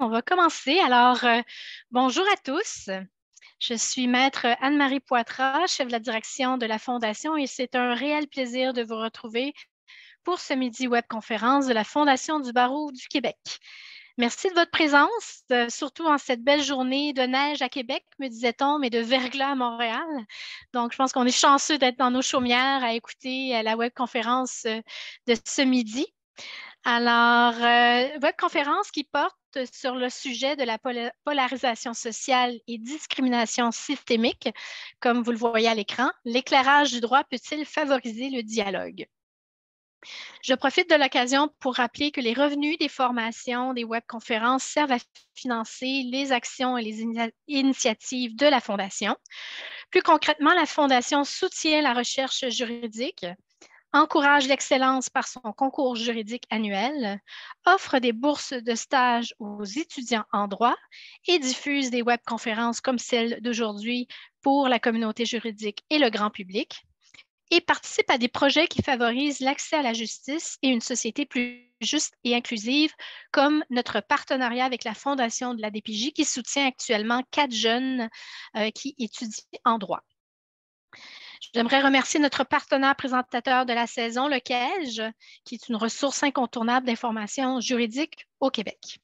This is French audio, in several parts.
on va commencer. Alors, euh, bonjour à tous. Je suis maître Anne-Marie Poitras, chef de la direction de la Fondation, et c'est un réel plaisir de vous retrouver pour ce midi webconférence de la Fondation du barreau du Québec. Merci de votre présence, euh, surtout en cette belle journée de neige à Québec, me disait-on, mais de verglas à Montréal. Donc, je pense qu'on est chanceux d'être dans nos chaumières à écouter euh, la webconférence de ce midi. Alors, webconférence qui porte sur le sujet de la polarisation sociale et discrimination systémique, comme vous le voyez à l'écran. L'éclairage du droit peut-il favoriser le dialogue? Je profite de l'occasion pour rappeler que les revenus des formations, des webconférences servent à financer les actions et les initiatives de la Fondation. Plus concrètement, la Fondation soutient la recherche juridique, encourage l'excellence par son concours juridique annuel, offre des bourses de stage aux étudiants en droit et diffuse des webconférences comme celle d'aujourd'hui pour la communauté juridique et le grand public et participe à des projets qui favorisent l'accès à la justice et une société plus juste et inclusive, comme notre partenariat avec la Fondation de la DPJ qui soutient actuellement quatre jeunes euh, qui étudient en droit. J'aimerais remercier notre partenaire présentateur de la saison, le CAEJ, qui est une ressource incontournable d'information juridique au Québec.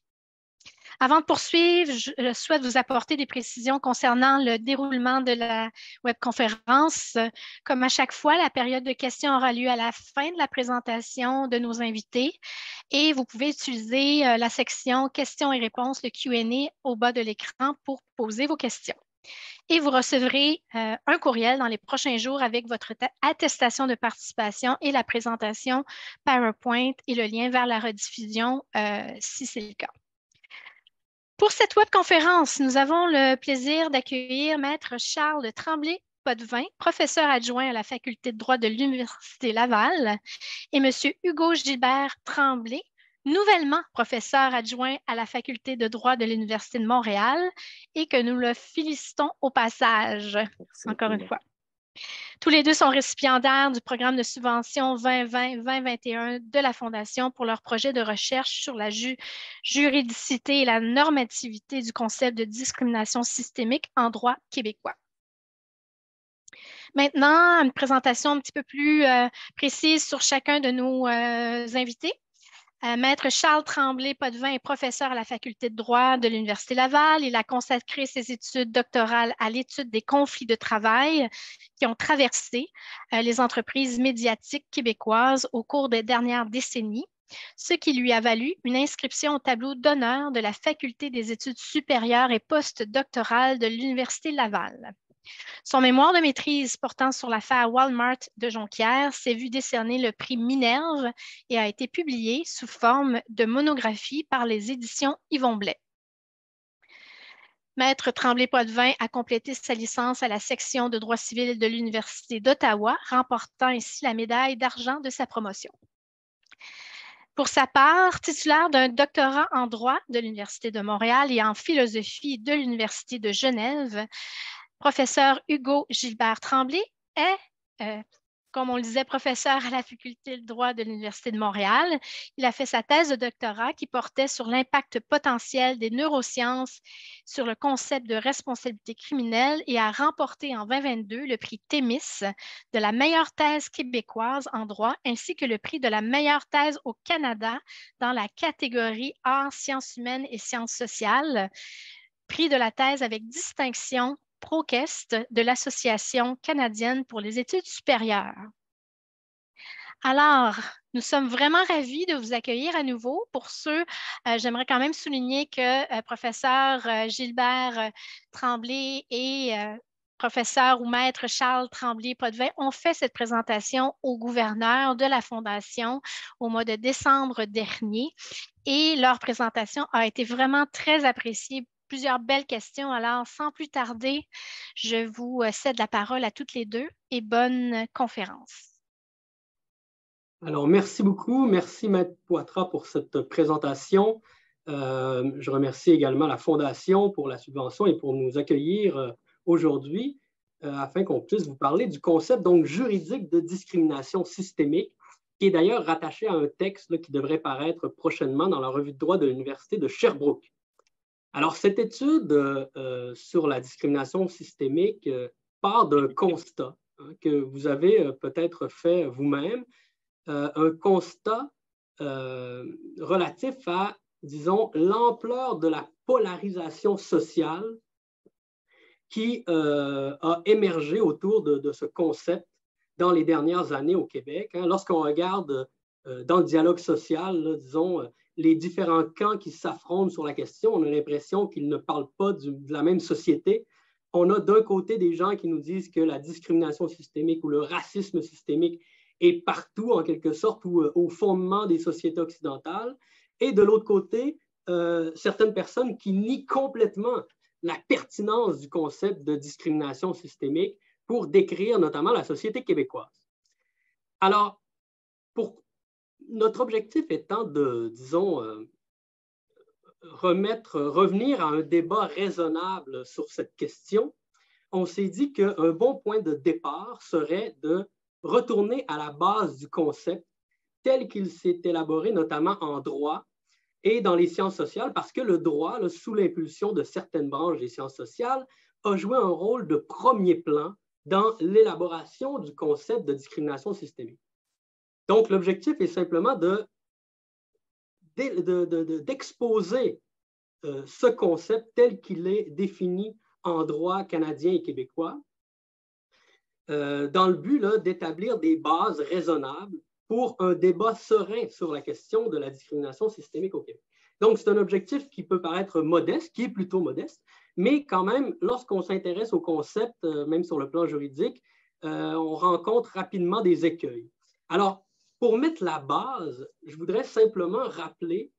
Avant de poursuivre, je souhaite vous apporter des précisions concernant le déroulement de la webconférence. Comme à chaque fois, la période de questions aura lieu à la fin de la présentation de nos invités et vous pouvez utiliser euh, la section questions et réponses, le Q&A au bas de l'écran pour poser vos questions. Et vous recevrez euh, un courriel dans les prochains jours avec votre attestation de participation et la présentation PowerPoint et le lien vers la rediffusion euh, si c'est le cas. Pour cette webconférence, nous avons le plaisir d'accueillir Maître Charles Tremblay-Potvin, professeur adjoint à la Faculté de droit de l'Université Laval, et M. Hugo Gilbert Tremblay, nouvellement professeur adjoint à la Faculté de droit de l'Université de Montréal, et que nous le félicitons au passage, encore une fois. Tous les deux sont récipiendaires du programme de subvention 2020-2021 de la Fondation pour leur projet de recherche sur la juridicité et la normativité du concept de discrimination systémique en droit québécois. Maintenant, une présentation un petit peu plus euh, précise sur chacun de nos euh, invités. Euh, Maître Charles Tremblay-Potvin est professeur à la Faculté de droit de l'Université Laval. Il a consacré ses études doctorales à l'étude des conflits de travail qui ont traversé euh, les entreprises médiatiques québécoises au cours des dernières décennies, ce qui lui a valu une inscription au tableau d'honneur de la Faculté des études supérieures et postdoctorales de l'Université Laval. Son mémoire de maîtrise portant sur l'affaire Walmart de Jonquière s'est vu décerner le prix Minerve et a été publié sous forme de monographie par les éditions Yvon Blais. Maître Tremblay-Potvin a complété sa licence à la section de droit civil de l'Université d'Ottawa, remportant ainsi la médaille d'argent de sa promotion. Pour sa part, titulaire d'un doctorat en droit de l'Université de Montréal et en philosophie de l'Université de Genève, professeur Hugo Gilbert Tremblay est, euh, comme on le disait, professeur à la faculté de droit de l'Université de Montréal. Il a fait sa thèse de doctorat qui portait sur l'impact potentiel des neurosciences sur le concept de responsabilité criminelle et a remporté en 2022 le prix Thémis de la meilleure thèse québécoise en droit ainsi que le prix de la meilleure thèse au Canada dans la catégorie arts, sciences humaines et sciences sociales prix de la thèse avec distinction ProQuest de l'Association canadienne pour les études supérieures. Alors, nous sommes vraiment ravis de vous accueillir à nouveau. Pour ceux, euh, j'aimerais quand même souligner que euh, professeur euh, Gilbert Tremblay et professeur ou maître Charles Tremblay-Potvin ont fait cette présentation au gouverneur de la Fondation au mois de décembre dernier et leur présentation a été vraiment très appréciée plusieurs belles questions. Alors, sans plus tarder, je vous euh, cède la parole à toutes les deux et bonne conférence. Alors, merci beaucoup. Merci, Maître Poitras, pour cette présentation. Euh, je remercie également la Fondation pour la subvention et pour nous accueillir euh, aujourd'hui afin qu'on puisse vous parler du concept donc, juridique de discrimination systémique, qui est d'ailleurs rattaché à un texte qui devrait paraître prochainement dans la revue de droit de l'Université de Sherbrooke. Alors, cette étude euh, sur la discrimination systémique euh, part d'un constat hein, que vous avez euh, peut-être fait vous-même, un constat relatif à, disons, l'ampleur de la polarisation sociale qui a émergé autour de, ce concept dans les dernières années au Québec. Hein. Lorsqu'on regarde dans le dialogue social, disons, les différents camps qui s'affrontent sur la question. On a l'impression qu'ils ne parlent pas de la même société. On a d'un côté des gens qui nous disent que la discrimination systémique ou le racisme systémique est partout, en quelque sorte, euh, au fondement des sociétés occidentales. Et de l'autre côté, euh, certaines personnes qui nient complètement la pertinence du concept de discrimination systémique pour décrire notamment la société québécoise. Alors, pour notre objectif étant de, disons, euh, remettre, revenir à un débat raisonnable sur cette question, on s'est dit qu'un bon point de départ serait de retourner à la base du concept tel qu'il s'est élaboré notamment en droit et dans les sciences sociales, parce que le droit, sous l'impulsion de certaines branches des sciences sociales, a joué un rôle de premier plan dans l'élaboration du concept de discrimination systémique. Donc, l'objectif est simplement d'exposer euh, ce concept tel qu'il est défini en droit canadien et québécois, euh, dans le but d'établir des bases raisonnables pour un débat serein sur la question de la discrimination systémique au Québec. Donc, c'est un objectif qui peut paraître modeste, qui est plutôt modeste, mais quand même, lorsqu'on s'intéresse au concept, euh, même sur le plan juridique, on rencontre rapidement des écueils. Alors, pour mettre la base, je voudrais simplement rappeler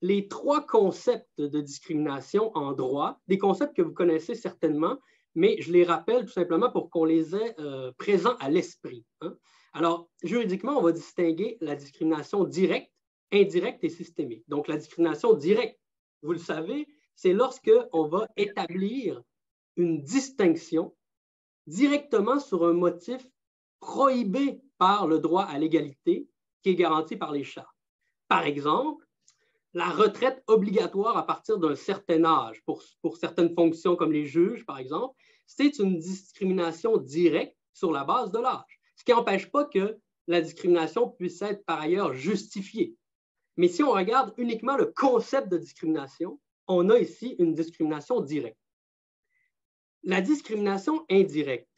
les trois concepts de discrimination en droit, des concepts que vous connaissez certainement, mais je les rappelle tout simplement pour qu'on les ait euh, présents à l'esprit. Hein. Alors, juridiquement, on va distinguer la discrimination directe, indirecte et systémique. Donc, la discrimination directe, vous le savez, c'est lorsque on va établir une distinction directement sur un motif prohibé le droit à l'égalité qui est garanti par les chartes. Par exemple, la retraite obligatoire à partir d'un certain âge pour, pour certaines fonctions comme les juges, par exemple, c'est une discrimination directe sur la base de l'âge, ce qui n'empêche pas que la discrimination puisse être par ailleurs justifiée. Mais si on regarde uniquement le concept de discrimination, on a ici une discrimination directe. La discrimination indirecte,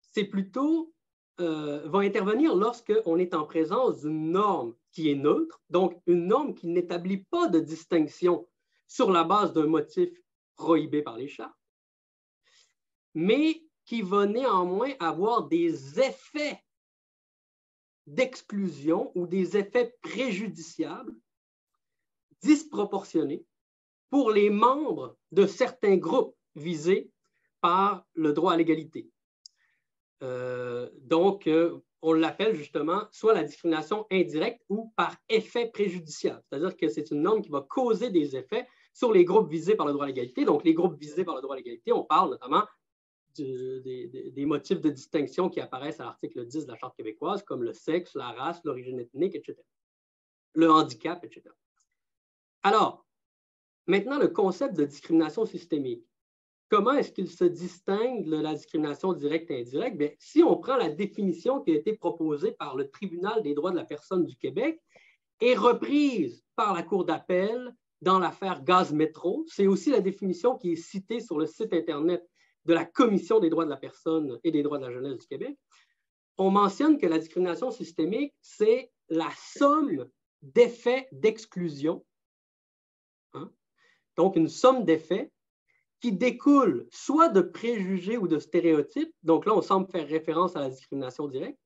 c'est plutôt euh, va intervenir lorsqu'on est en présence d'une norme qui est neutre, donc une norme qui n'établit pas de distinction sur la base d'un motif prohibé par les chartes, mais qui va néanmoins avoir des effets d'exclusion ou des effets préjudiciables disproportionnés pour les membres de certains groupes visés par le droit à l'égalité. Euh, donc, euh, on l'appelle justement soit la discrimination indirecte ou par effet préjudiciable, c'est-à-dire que c'est une norme qui va causer des effets sur les groupes visés par le droit à l'égalité. Donc, les groupes visés par le droit à l'égalité, on parle notamment des, motifs de distinction qui apparaissent à l'article 10 de la Charte québécoise, comme le sexe, la race, l'origine ethnique, etc. Le handicap, etc. Alors, maintenant, le concept de discrimination systémique comment est-ce qu'il se distingue de la discrimination directe et indirecte? Si on prend la définition qui a été proposée par le Tribunal des droits de la personne du Québec et reprise par la Cour d'appel dans l'affaire Gaz Métro, c'est aussi la définition qui est citée sur le site Internet de la Commission des droits de la personne et des droits de la jeunesse du Québec. On mentionne que la discrimination systémique, c'est la somme d'effets d'exclusion, hein? donc une somme d'effets qui découlent soit de préjugés ou de stéréotypes, donc là, on semble faire référence à la discrimination directe,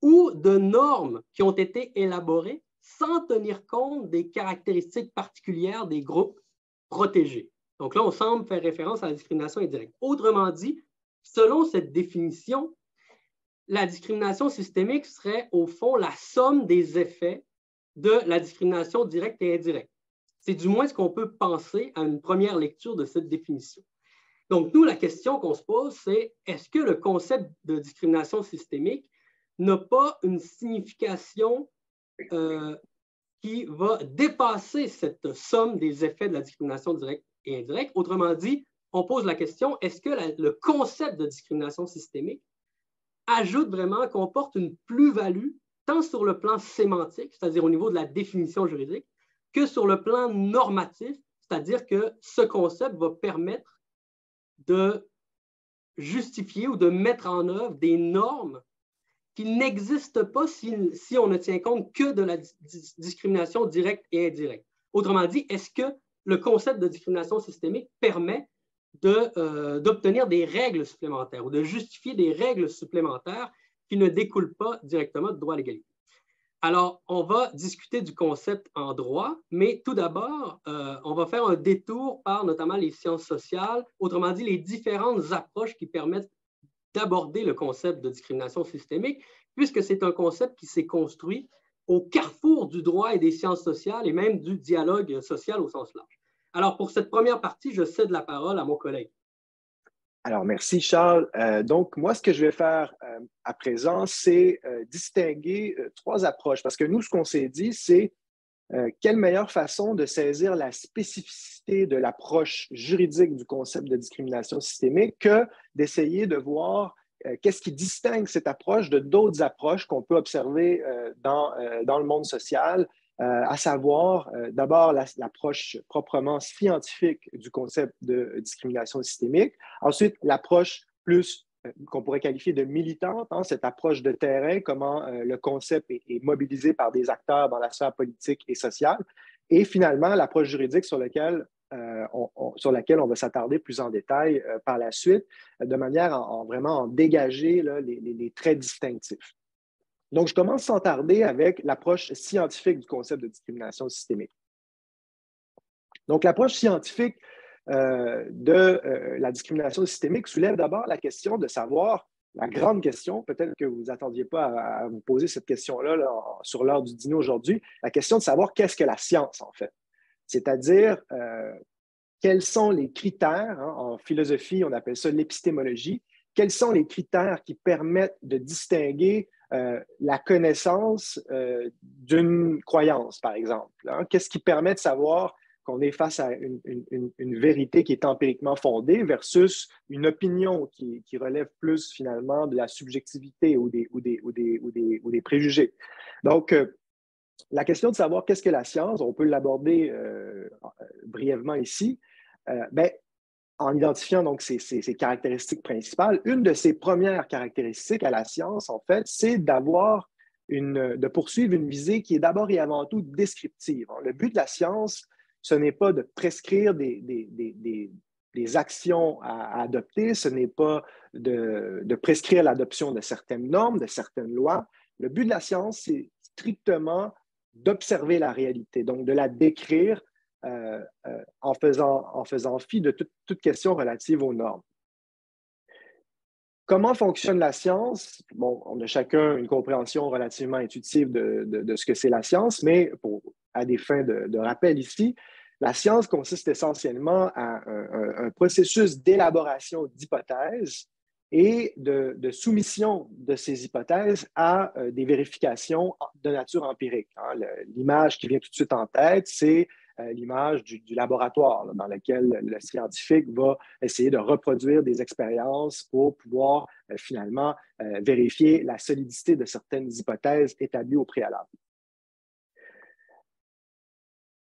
ou de normes qui ont été élaborées sans tenir compte des caractéristiques particulières des groupes protégés. Donc là, on semble faire référence à la discrimination indirecte. Autrement dit, selon cette définition, la discrimination systémique serait au fond la somme des effets de la discrimination directe et indirecte. C'est du moins ce qu'on peut penser à une première lecture de cette définition. Donc, nous, la question qu'on se pose, c'est est-ce que le concept de discrimination systémique n'a pas une signification euh, qui va dépasser cette somme des effets de la discrimination directe et indirecte? Autrement dit, on pose la question, est-ce que le concept de discrimination systémique ajoute vraiment, comporte une plus-value tant sur le plan sémantique, c'est-à-dire au niveau de la définition juridique, que sur le plan normatif, c'est-à-dire que ce concept va permettre de justifier ou de mettre en œuvre des normes qui n'existent pas si, on ne tient compte que de la discrimination directe et indirecte. Autrement dit, est-ce que le concept de discrimination systémique permet euh, d'obtenir des règles supplémentaires ou de justifier des règles supplémentaires qui ne découlent pas directement du droit à l'égalité? Alors, on va discuter du concept en droit, mais tout d'abord, euh, on va faire un détour par notamment les sciences sociales, autrement dit, les différentes approches qui permettent d'aborder le concept de discrimination systémique, puisque c'est un concept qui s'est construit au carrefour du droit et des sciences sociales et même du dialogue social au sens large. Alors, pour cette première partie, je cède la parole à mon collègue. Alors, merci Charles. Euh, donc, moi, ce que je vais faire euh, à présent, c'est euh, distinguer trois approches, parce que nous, ce qu'on s'est dit, c'est quelle meilleure façon de saisir la spécificité de l'approche juridique du concept de discrimination systémique que d'essayer de voir qu'est-ce qui distingue cette approche de d'autres approches qu'on peut observer dans, dans le monde social euh, à savoir euh, d'abord l'approche proprement scientifique du concept de discrimination systémique, ensuite l'approche plus euh, qu'on pourrait qualifier de militante, hein, cette approche de terrain, comment le concept est, mobilisé par des acteurs dans la sphère politique et sociale, et finalement l'approche juridique sur, laquelle on, va s'attarder plus en détail par la suite, de manière à, vraiment en dégager les traits distinctifs. Donc, je commence sans tarder avec l'approche scientifique du concept de discrimination systémique. Donc, l'approche scientifique euh, de euh, la discrimination systémique soulève d'abord la question de savoir, la grande question, peut-être que vous n'attendiez pas à, vous poser cette question-là sur l'heure du dîner aujourd'hui, la question de savoir qu'est-ce que la science, en fait. C'est-à-dire, euh, quels sont les critères, hein, en philosophie, on appelle ça l'épistémologie, quels sont les critères qui permettent de distinguer euh, la connaissance euh, d'une croyance, par exemple. Hein. Qu'est-ce qui permet de savoir qu'on est face à une, vérité qui est empiriquement fondée versus une opinion qui, relève plus finalement de la subjectivité ou des, préjugés? Donc, euh, la question de savoir qu'est-ce que la science, on peut l'aborder brièvement ici. Ben, en identifiant donc ces, caractéristiques principales, une de ses premières caractéristiques à la science, en fait, c'est d'avoir une, de poursuivre une visée qui est d'abord et avant tout descriptive. Le but de la science, ce n'est pas de prescrire des, des, actions à, adopter, ce n'est pas de, de prescrire l'adoption de certaines normes, de certaines lois. Le but de la science, c'est strictement d'observer la réalité, donc de la décrire euh, euh, en, faisant, fi de toute, question relative aux normes. Comment fonctionne la science? On a chacun une compréhension relativement intuitive de, ce que c'est la science, mais à des fins de, rappel ici, la science consiste essentiellement à un, processus d'élaboration d'hypothèses et de, soumission de ces hypothèses à euh, des vérifications de nature empirique. Hein. L'image qui vient tout de suite en tête, c'est l'image du, laboratoire dans lequel le scientifique va essayer de reproduire des expériences pour pouvoir euh, finalement euh, vérifier la solidité de certaines hypothèses établies au préalable.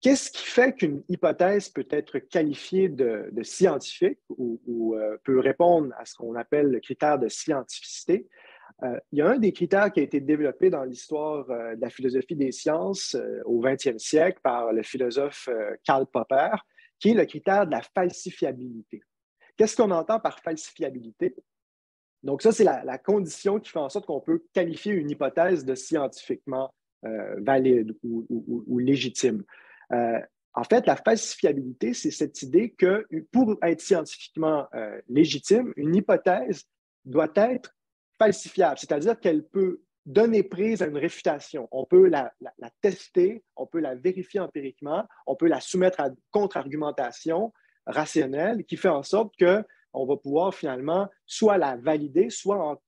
Qu'est-ce qui fait qu'une hypothèse peut être qualifiée de, scientifique ou, peut répondre à ce qu'on appelle le critère de scientificité? Euh, il y a un des critères qui a été développé dans l'histoire euh, de la philosophie des sciences euh, au 20e siècle par le philosophe Karl Popper, qui est le critère de la falsifiabilité. Qu'est-ce qu'on entend par falsifiabilité? Donc, ça, c'est la, condition qui fait en sorte qu'on peut qualifier une hypothèse de scientifiquement valide ou, légitime. en fait, la falsifiabilité, c'est cette idée que pour être scientifiquement légitime, une hypothèse doit être falsifiable, c'est-à-dire qu'elle peut donner prise à une réfutation. On peut la, tester, on peut la vérifier empiriquement, on peut la soumettre à contre-argumentation rationnelle qui fait en sorte qu'on va pouvoir finalement soit la valider, soit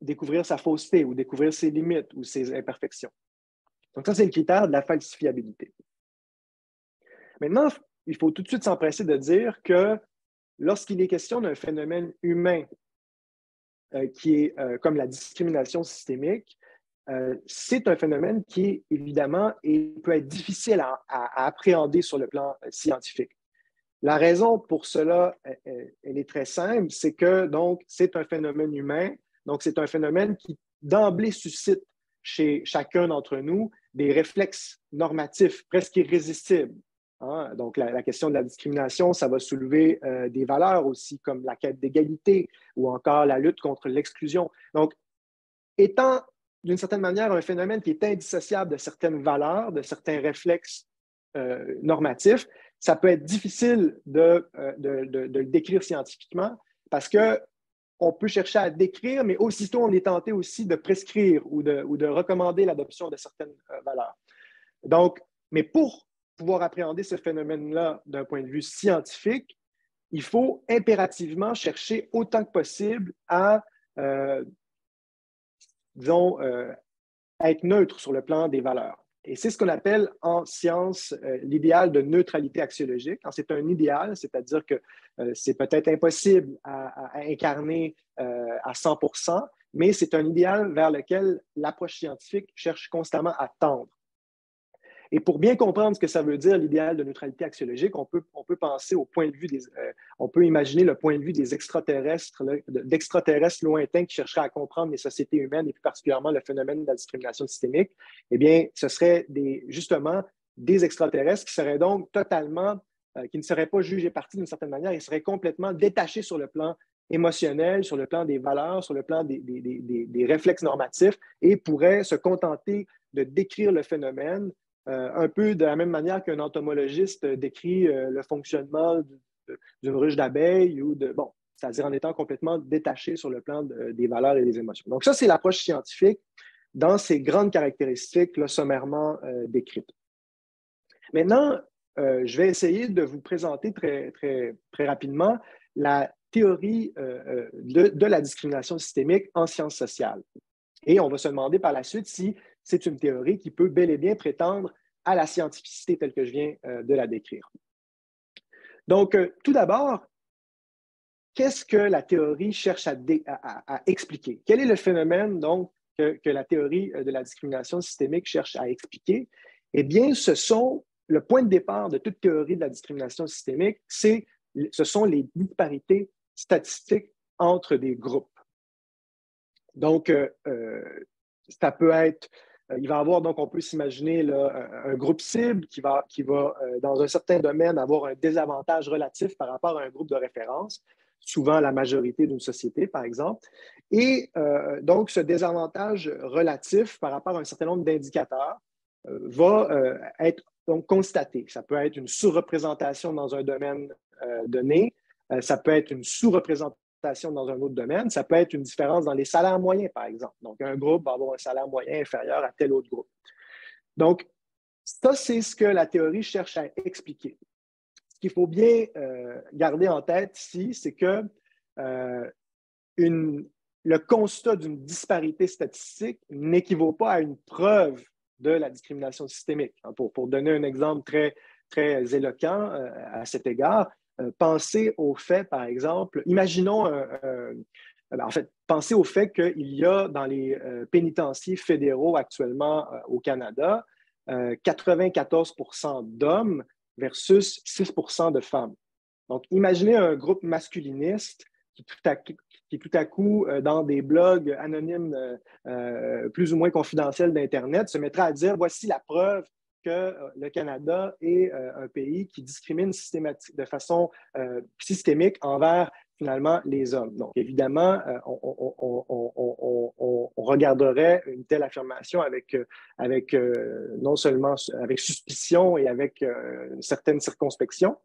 découvrir sa fausseté ou découvrir ses limites ou ses imperfections. Donc ça, c'est le critère de la falsifiabilité. Maintenant, il faut tout de suite s'empresser de dire que lorsqu'il est question d'un phénomène humain euh, qui est euh, comme la discrimination systémique, euh, c'est un phénomène qui, évidemment, peut être difficile à, appréhender sur le plan scientifique. La raison pour cela, elle, est très simple, c'est que donc c'est un phénomène humain, donc c'est un phénomène qui d'emblée suscite chez chacun d'entre nous des réflexes normatifs presque irrésistibles. Hein. Donc, la, question de la discrimination, ça va soulever euh, des valeurs aussi, comme la quête d'égalité ou encore la lutte contre l'exclusion. Donc, étant d'une certaine manière un phénomène qui est indissociable de certaines valeurs, de certains réflexes euh, normatifs, ça peut être difficile euh, de, de, le décrire scientifiquement parce que on peut chercher à décrire, mais aussitôt on est tenté aussi de prescrire ou de, ou de recommander l'adoption de certaines valeurs. Donc, mais pour pouvoir appréhender ce phénomène-là d'un point de vue scientifique, il faut impérativement chercher autant que possible à, euh, disons, euh, être neutre sur le plan des valeurs. Et c'est ce qu'on appelle en science euh, l'idéal de neutralité axiologique. C'est un idéal, c'est-à-dire que c'est peut-être impossible à, à incarner à 100% mais c'est un idéal vers lequel l'approche scientifique cherche constamment à tendre. Et pour bien comprendre ce que ça veut dire, l'idéal de neutralité axiologique, on peut, on peut penser au point de vue des, euh, on peut imaginer le point de vue des extraterrestres, d'extraterrestres lointains qui chercheraient à comprendre les sociétés humaines et plus particulièrement le phénomène de la discrimination systémique. Eh bien, ce serait des, justement des extraterrestres qui seraient donc totalement, euh, qui ne seraient pas jugés partis d'une certaine manière, ils seraient complètement détachés sur le plan émotionnel, sur le plan des valeurs, sur le plan des, des, des, des réflexes normatifs et pourraient se contenter de décrire le phénomène euh, un peu de la même manière qu'un entomologiste décrit euh, le fonctionnement d'une ruche d'abeilles ou de. Bon, c'est-à-dire en étant complètement détaché sur le plan des valeurs et des émotions. Donc, ça, c'est l'approche scientifique dans ses grandes caractéristiques là, sommairement euh, décrites. Maintenant, je vais essayer de vous présenter très, très, très rapidement la théorie de, de, la discrimination systémique en sciences sociales. Et on va se demander par la suite si c'est une théorie qui peut bel et bien prétendre à la scientificité telle que je viens euh, de la décrire. Donc, euh, tout d'abord, qu'est-ce que la théorie cherche à, expliquer? Quel est le phénomène que, la théorie euh, de la discrimination systémique cherche à expliquer? Eh bien, ce sont le point de départ de toute théorie de la discrimination systémique, ce sont les disparités statistiques entre des groupes. Donc, ça peut être il va avoir, donc, on peut s'imaginer un, groupe cible qui va, qui va euh, dans un certain domaine, avoir un désavantage relatif par rapport à un groupe de référence, souvent la majorité d'une société, par exemple. Et euh, donc, ce désavantage relatif par rapport à un certain nombre d'indicateurs va être constaté. Ça peut être une sous-représentation dans un domaine donné, ça peut être une sous-représentation dans un autre domaine. Ça peut être une différence dans les salaires moyens, par exemple. Donc, un groupe va avoir un salaire moyen inférieur à tel autre groupe. Donc, ça, c'est ce que la théorie cherche à expliquer. Ce qu'il faut bien euh, garder en tête ici, c'est que euh, le constat d'une disparité statistique n'équivaut pas à une preuve de la discrimination systémique. Pour, pour donner un exemple très, très éloquent euh, à cet égard, euh, pensez au fait, par exemple, imaginons, en fait, pensez au fait qu'il y a dans les euh, pénitenciers fédéraux actuellement euh, au Canada 94% d'hommes versus 6% de femmes. Donc, imaginez un groupe masculiniste qui tout à, qui tout à coup, dans des blogs anonymes plus ou moins confidentiels d'Internet, se mettra à dire voici la preuve que euh, le Canada est euh, un pays qui discrimine de façon euh, systémique envers finalement les hommes. Donc, évidemment, on, regarderait une telle affirmation avec non seulement avec suspicion et avec une certaine circonspection,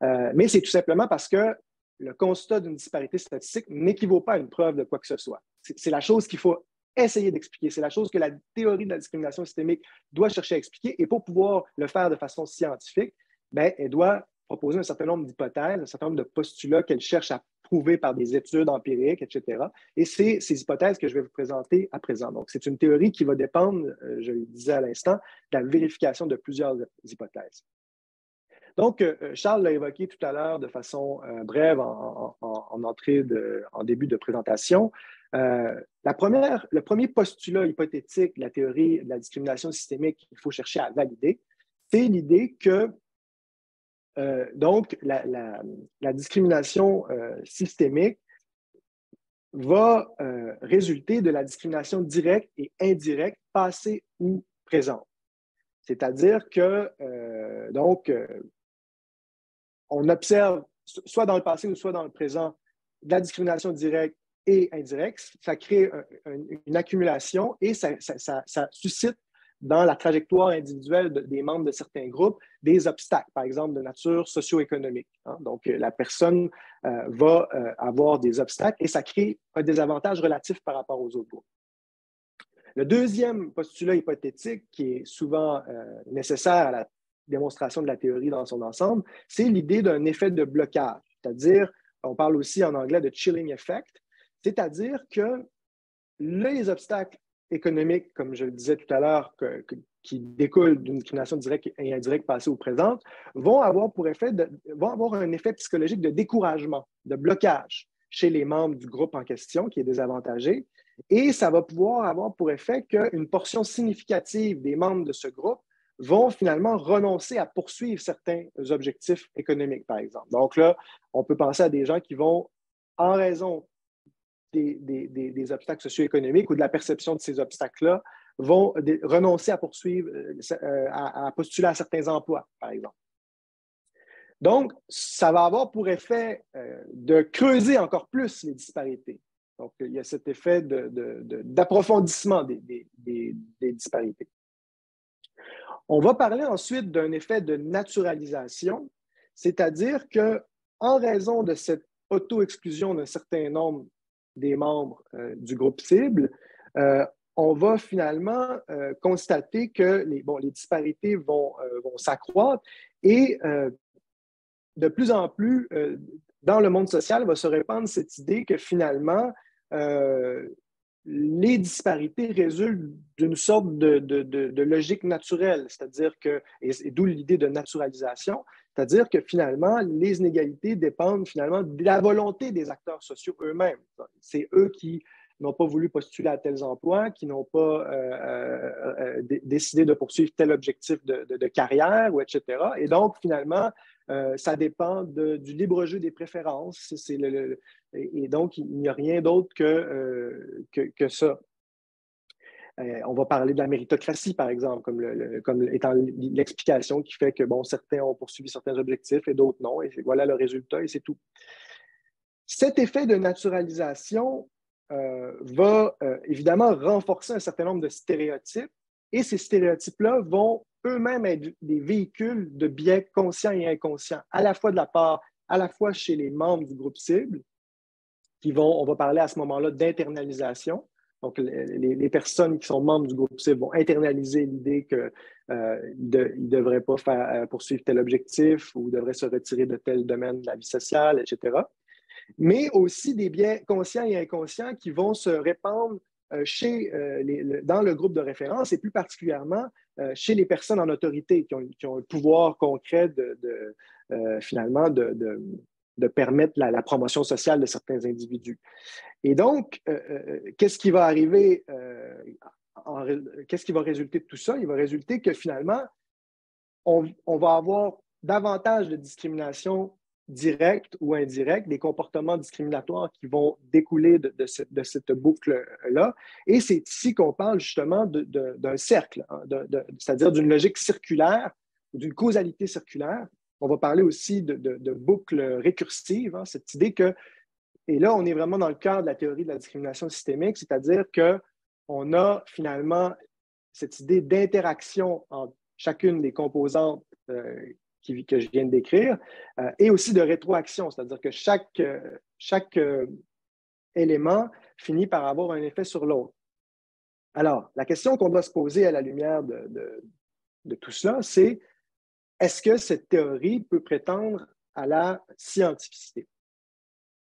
mais c'est tout simplement parce que le constat d'une disparité statistique n'équivaut pas à une preuve de quoi que ce soit. C'est la chose qu'il faut essayer d'expliquer. C'est la chose que la théorie de la discrimination systémique doit chercher à expliquer. Et pour pouvoir le faire de façon scientifique, ben, elle doit proposer un certain nombre d'hypothèses, un certain nombre de postulats qu'elle cherche à prouver par des études empiriques, etc. Et c'est ces hypothèses que je vais vous présenter à présent. Donc, c'est une théorie qui va dépendre, euh, je le disais à l'instant, de la vérification de plusieurs hypothèses. Donc, Charles l'a évoqué tout à l'heure de façon brève en, entrée, en début de présentation. La première, le premier postulat hypothétique de la théorie de la discrimination systémique qu'il faut chercher à valider, c'est l'idée que donc la, discrimination systémique va euh, résulter de la discrimination directe et indirecte, passée ou présente. C'est-à-dire que, euh, donc, euh, on observe, soit dans le passé ou soit dans le présent, de la discrimination directe et indirecte. Ça crée une accumulation et ça suscite dans la trajectoire individuelle des membres de certains groupes des obstacles, par exemple de nature socio-économique. Hein. Donc, euh, la personne euh, va euh, avoir des obstacles et ça crée un désavantage relatif par rapport aux autres groupes. Le deuxième postulat hypothétique qui est souvent nécessaire à la démonstration de la théorie dans son ensemble, c'est l'idée d'un effet de blocage, c'est-à-dire, on parle aussi en anglais de chilling effect, c'est-à-dire que les obstacles économiques, comme je le disais tout à l'heure, qui découlent d'une discrimination directe et indirecte passée ou présente, vont avoir pour effet vont avoir un effet psychologique de découragement, de blocage chez les membres du groupe en question qui est désavantagé. Et ça va pouvoir avoir pour effet qu'une portion significative des membres de ce groupe vont finalement renoncer à poursuivre certains objectifs économiques, par exemple. Donc là, on peut penser à des gens qui vont, en raison des, obstacles socio-économiques ou de la perception de ces obstacles-là vont renoncer à poursuivre, euh, euh, à, postuler à certains emplois, par exemple. Donc, ça va avoir pour effet euh, de creuser encore plus les disparités. Donc, il y a cet effet d'approfondissement des, des, disparités. On va parler ensuite d'un effet de naturalisation, c'est-à-dire que en raison de cette auto-exclusion d'un certain nombre des membres euh, du groupe cible, euh, on va finalement euh, constater que les, bon, les disparités vont, vont s'accroître et de plus en plus, dans le monde social, va se répandre cette idée que finalement, les disparités résultent d'une sorte de, logique naturelle, c'est-à-dire que, et d'où l'idée de naturalisation, c'est-à-dire que finalement, les inégalités dépendent finalement de la volonté des acteurs sociaux eux-mêmes. C'est eux qui n'ont pas voulu postuler à tels emplois, qui n'ont pas euh, euh, euh, décidé de poursuivre tel objectif de, carrière, ou etc. Et donc, finalement, ça dépend du libre jeu des préférences. et donc, il n'y a rien d'autre que, ça. On va parler de la méritocratie, par exemple, comme, étant l'explication qui fait que certains ont poursuivi certains objectifs et d'autres non, et voilà le résultat, et c'est tout. Cet effet de naturalisation euh, va euh, évidemment renforcer un certain nombre de stéréotypes, et ces stéréotypes-là vont eux-mêmes être des véhicules de biais conscients et inconscients, à la fois de la part, à la fois chez les membres du groupe cible, qui vont, on va parler à ce moment-là d'internalisation, donc, les, personnes qui sont membres du groupe cible vont internaliser l'idée qu'ils euh, ne devraient pas euh, poursuivre tel objectif ou devraient se retirer de tel domaine de la vie sociale, etc. Mais aussi des biens conscients et inconscients qui vont se répandre euh, chez, dans le groupe de référence et plus particulièrement chez les personnes en autorité qui ont, qui ont un pouvoir concret de, finalement de, de permettre la, promotion sociale de certains individus. Et donc, euh, euh, qu'est-ce qui va arriver, euh, qu'est-ce qui va résulter de tout ça? Il va résulter que finalement, on, va avoir davantage de discrimination directe ou indirecte, des comportements discriminatoires qui vont découler de, cette, boucle-là. Et c'est ici qu'on parle justement d'un cercle, hein, c'est-à-dire d'une logique circulaire, d'une causalité circulaire on va parler aussi de, de, boucles récursives, hein, cette idée que, et là, on est vraiment dans le cadre de la théorie de la discrimination systémique, c'est-à-dire qu'on a finalement cette idée d'interaction entre chacune des composantes euh, que je viens de décrire, euh, et aussi de rétroaction, c'est-à-dire que chaque, euh, chaque élément finit par avoir un effet sur l'autre. Alors, la question qu'on doit se poser à la lumière de, de tout cela, c'est est-ce que cette théorie peut prétendre à la scientificité?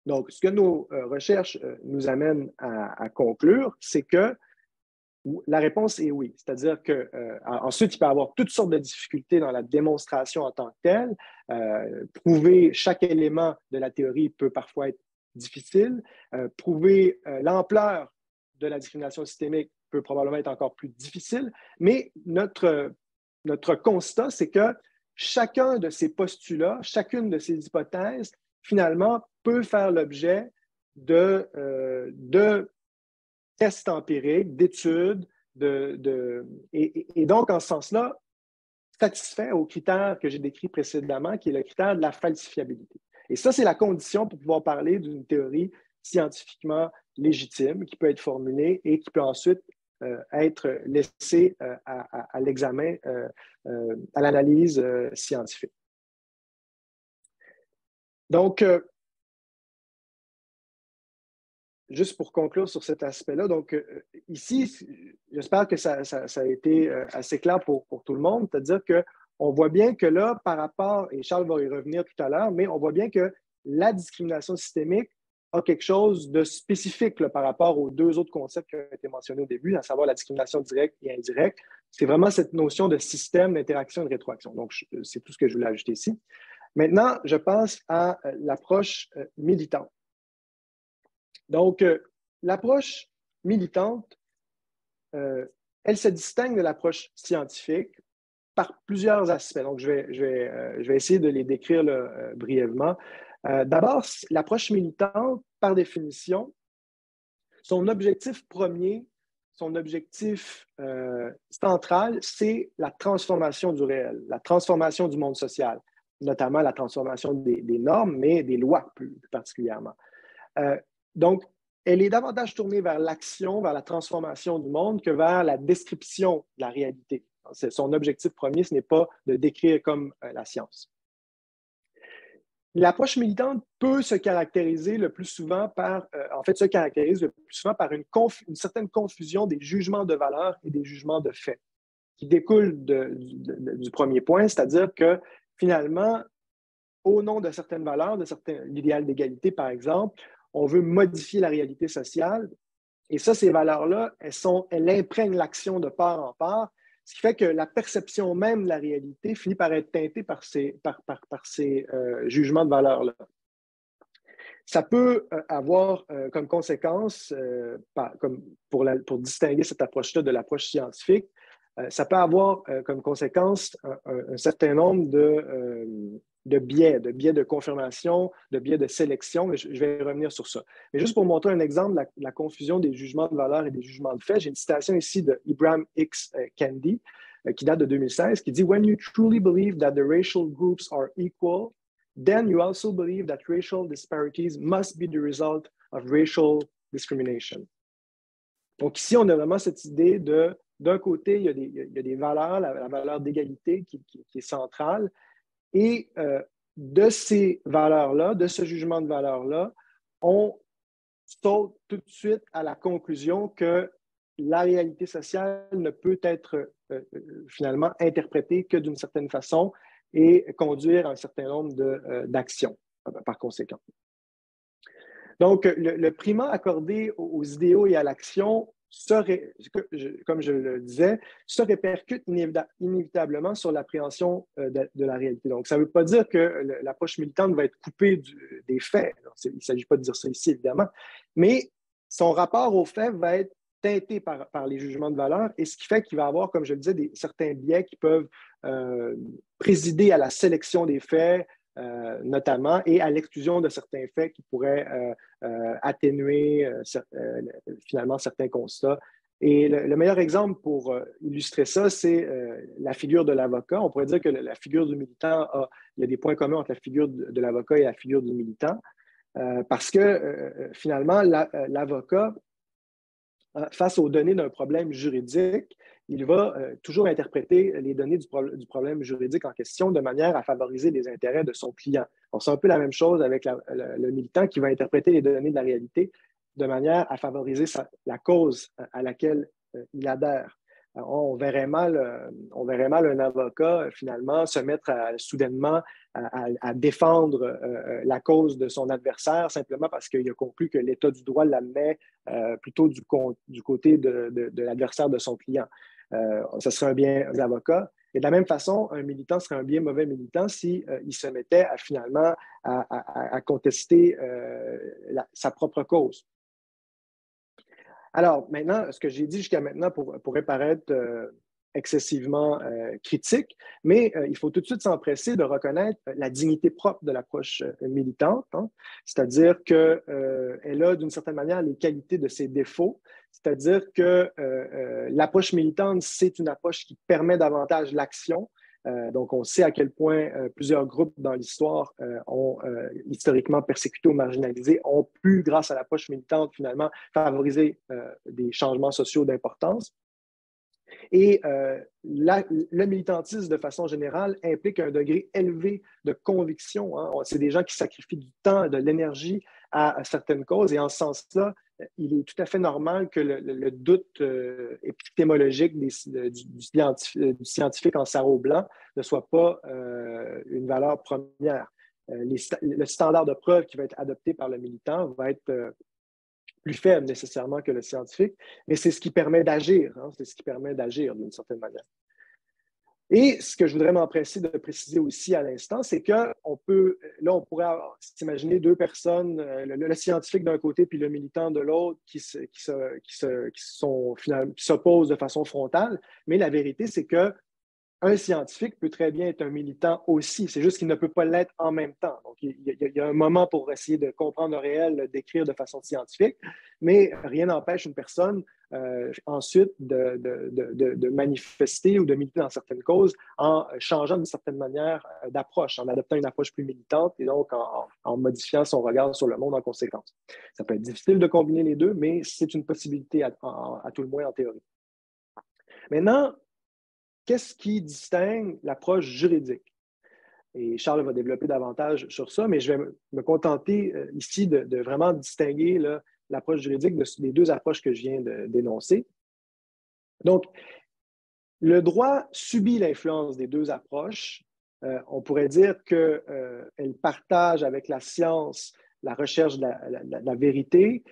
Donc, ce que nos euh, recherches euh, nous amènent à, conclure, c'est que La réponse est oui. C'est-à-dire que ensuite, il peut y avoir toutes sortes de difficultés dans la démonstration en tant que telle. prouver chaque élément de la théorie peut parfois être difficile. prouver l'ampleur de la discrimination systémique peut probablement être encore plus difficile. Mais notre, notre constat, c'est que chacun de ces postulats, chacune de ces hypothèses, finalement, peut faire l'objet de, euh, de tests empiriques, d'études, de, et, donc, en ce sens-là, satisfait au critère que j'ai décrit précédemment, qui est le critère de la falsifiabilité. Et ça, c'est la condition pour pouvoir parler d'une théorie scientifiquement légitime qui peut être formulée et qui peut ensuite euh, être laissée euh, à, l'examen, à l'analyse scientifique. Donc, juste pour conclure sur cet aspect-là, donc euh, ici, j'espère que ça, a été euh, assez clair pour, tout le monde, c'est-à-dire qu'on voit bien que là, par rapport, et Charles va y revenir tout à l'heure, mais on voit bien que la discrimination systémique a quelque chose de spécifique par rapport aux deux autres concepts qui ont été mentionnés au début, à savoir la discrimination directe et indirecte. C'est vraiment cette notion de système d'interaction et de rétroaction. Donc, c'est tout ce que je voulais ajouter ici. Maintenant, je passe à euh, l'approche militante. Donc, euh, l'approche militante, euh, elle se distingue de l'approche scientifique par plusieurs aspects. Donc, je vais, euh, essayer de les décrire brièvement. D'abord, l'approche militante, par définition, son objectif premier, son objectif central, c'est la transformation du réel, la transformation du monde social, notamment la transformation des, normes, mais des lois plus particulièrement. Donc, elle est davantage tournée vers l'action, vers la transformation du monde que vers la description de la réalité. Son objectif premier, ce n'est pas de décrire comme euh, la science. L'approche militante peut se caractériser le plus souvent par, euh, en fait, se caractérise le plus souvent par une, certaine confusion des jugements de valeur et des jugements de fait, qui découle du premier point, c'est-à-dire que finalement, au nom de certaines valeurs, de certains, l'idéal d'égalité par exemple, on veut modifier la réalité sociale. Et ça, ces valeurs-là, elles, imprègnent l'action de part en part, ce qui fait que la perception même de la réalité finit par être teintée par ces, euh, jugements de valeurs-là. Ça peut euh, avoir euh, comme conséquence, comme pour, pour, distinguer cette approche-là de l'approche scientifique, ça peut avoir comme conséquence un certain nombre de, de biais, de biais de confirmation, de biais de sélection, je, vais revenir sur ça. Mais juste pour montrer un exemple de la, confusion des jugements de valeur et des jugements de fait, j'ai une citation ici de Ibrahim X. Euh, Kendi, euh, qui date de 2016, qui dit When you truly believe that the racial groups are equal, then you also believe that racial disparities must be the result of racial discrimination. Donc ici, on a vraiment cette idée de, d'un côté, il y, a des, il y a des valeurs, la, valeur d'égalité qui, est centrale, et euh, de ces valeurs-là, de ce jugement de valeur-là, on saute tout de suite à la conclusion que la réalité sociale ne peut être euh, euh, finalement interprétée que d'une certaine façon et conduire à un certain nombre d'actions par conséquent. Donc, le, primat accordé aux idéaux et à l'action comme je le disais, se répercute inévitablement sur l'appréhension euh, de, la réalité. Donc, ça ne veut pas dire que l'approche militante va être coupée des faits. il ne s'agit pas de dire ça ici, évidemment, mais son rapport aux faits va être teinté par, les jugements de valeur, et ce qui fait qu'il va avoir, comme je le disais, certains biais qui peuvent euh, présider à la sélection des faits, euh, notamment, et à l'exclusion de certains faits qui pourraient atténuer finalement certains constats. Et le, meilleur exemple pour illustrer ça, c'est la figure de l'avocat. On pourrait dire que la figure du militant a, il y a des points communs entre la figure de, l'avocat et la figure du militant, parce que finalement, l'avocat, face aux données d'un problème juridique, il va euh, toujours interpréter les données du, problème juridique en question de manière à favoriser les intérêts de son client. C'est un peu la même chose avec le militant qui va interpréter les données de la réalité de manière à favoriser la cause à laquelle euh, il adhère. on verrait mal, on verrait mal un avocat finalement se mettre soudainement à, défendre la cause de son adversaire simplement parce qu'il a conclu que l'état du droit l'amenait plutôt du, côté de l'adversaire de son client. Ce serait un bien avocat. Et de la même façon, un militant serait un bien mauvais militant s'il si, il se mettait à, finalement à, contester sa propre cause. Alors, maintenant, ce que j'ai dit jusqu'à maintenant pourrait paraître euh, excessivement euh, critique, mais euh, il faut tout de suite s'empresser de reconnaître la dignité propre de l'approche militante, hein. c'est-à-dire qu'elle a d'une certaine manière les qualités de ses défauts, c'est-à-dire que l'approche militante, c'est une approche qui permet davantage l'action, euh, donc, on sait à quel point euh, plusieurs groupes dans l'histoire euh, ont historiquement persécuté ou marginalisé, ont pu, grâce à l'approche militante, finalement, favoriser des changements sociaux d'importance. Et le militantisme, de façon générale, implique un degré élevé de conviction. Hein. C'est des gens qui sacrifient du temps, de l'énergie à, certaines causes. Et en ce sens-là, il est tout à fait normal que le, doute euh, épistémologique du, scientifique, en sarreau blanc ne soit pas euh, une valeur première. Euh, le standard de preuve qui va être adopté par le militant va être plus faible nécessairement que le scientifique, mais c'est ce qui permet d'agir, hein, c'est ce qui permet d'agir d'une certaine manière. Et ce que je voudrais m'empresser de préciser aussi à l'instant, c'est qu'on peut, là, on pourrait s'imaginer deux personnes, euh, le, scientifique d'un côté puis le militant de l'autre, qui, qui, qui s'opposent de façon frontale. Mais la vérité, c'est que un scientifique peut très bien être un militant aussi. C'est juste qu'il ne peut pas l'être en même temps. Donc, il y, a, un moment pour essayer de comprendre le réel, d'écrire de façon scientifique, mais rien n'empêche une personne euh, ensuite de, manifester ou de militer dans certaines causes en changeant d'une certaine manière euh, d'approche, en adoptant une approche plus militante et donc en, modifiant son regard sur le monde en conséquence. Ça peut être difficile de combiner les deux, mais c'est une possibilité à tout le moins en théorie. Maintenant, qu'est-ce qui distingue l'approche juridique? Et Charles va développer davantage sur ça, mais je vais me contenter euh, ici de, vraiment distinguer l'approche juridique des deux approches que je viens d'énoncer. Donc, le droit subit l'influence des deux approches. Euh, on pourrait dire qu'elle euh, partage avec la science la recherche de la, vérité,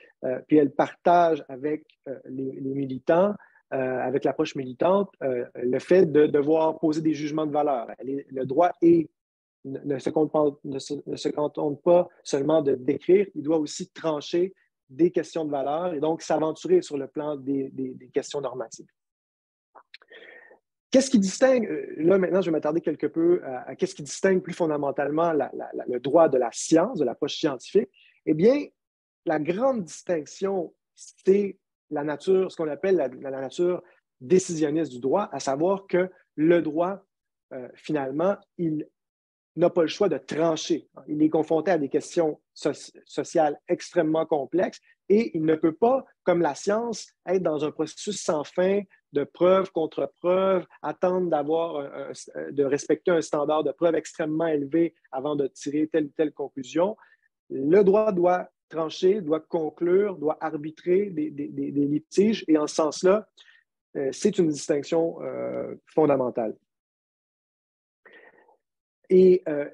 puis elle partage avec les, militants euh, avec l'approche militante, euh, le fait de devoir poser des jugements de valeur. le droit ne, se contente, pas seulement de décrire, il doit aussi trancher des questions de valeur et donc s'aventurer sur le plan des, questions normatives. Qu'est-ce qui distingue, euh, là maintenant je vais m'attarder quelque peu à, qu'est-ce qui distingue plus fondamentalement le droit de la science, de l'approche scientifique? Eh bien, la grande distinction, c'est la nature, ce qu'on appelle la, nature décisionniste du droit, à savoir que le droit, euh, finalement, il n'a pas le choix de trancher. Il est confronté à des questions sociales extrêmement complexes et il ne peut pas, comme la science, être dans un processus sans fin de preuve contre preuve, attendre d'avoir, de respecter un standard de preuve extrêmement élevé avant de tirer telle ou telle conclusion. Le droit doit trancher, doit conclure, doit arbitrer des, litiges. Et en ce sens-là, euh, c'est une distinction euh, fondamentale. Et euh,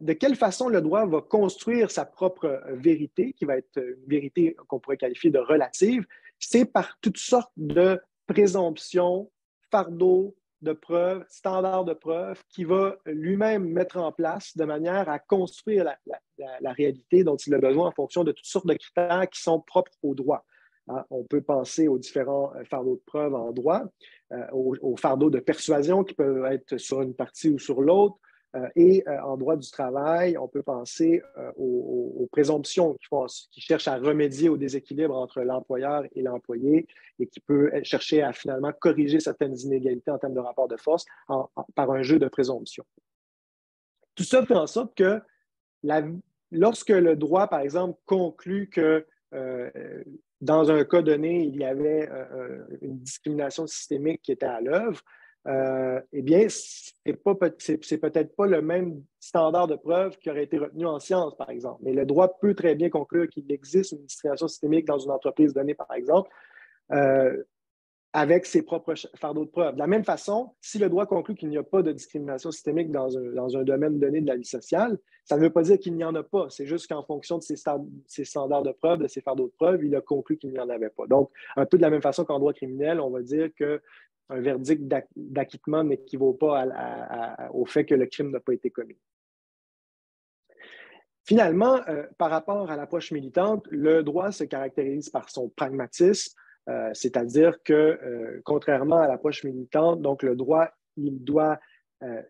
de quelle façon le droit va construire sa propre vérité, qui va être une vérité qu'on pourrait qualifier de relative, c'est par toutes sortes de présomptions, fardeaux, de preuves, standard de preuves, qui va lui-même mettre en place de manière à construire la, réalité dont il a besoin en fonction de toutes sortes de critères qui sont propres au droit. Hein, on peut penser aux différents euh, fardeaux de preuves en droit, euh, aux, fardeaux de persuasion qui peuvent être sur une partie ou sur l'autre, et euh, en droit du travail, on peut penser euh, aux, présomptions qui, cherchent à remédier au déséquilibre entre l'employeur et l'employé et qui peut chercher à finalement corriger certaines inégalités en termes de rapport de force par un jeu de présomptions. Tout ça fait en sorte que lorsque le droit, par exemple, conclut que dans un cas donné, il y avait une discrimination systémique qui était à l'œuvre, euh, eh bien, ce n'est peut-être pas le même standard de preuve qui aurait été retenu en science, par exemple. Mais le droit peut très bien conclure qu'il existe une discrimination systémique dans une entreprise donnée, par exemple. Euh, avec ses propres fardeaux de preuve. De la même façon, si le droit conclut qu'il n'y a pas de discrimination systémique dans un, domaine donné de la vie sociale, ça ne veut pas dire qu'il n'y en a pas. C'est juste qu'en fonction de ses, standards de preuve, de ses fardeaux de preuve, il a conclu qu'il n'y en avait pas. Donc, un peu de la même façon qu'en droit criminel, on va dire qu'un verdict d'acquittement n'équivaut pas au fait que le crime n'a pas été commis. Finalement, euh, par rapport à l'approche militante, le droit se caractérise par son pragmatisme, euh, c'est-à-dire que, euh, contrairement à l'approche militante, donc le droit, il doit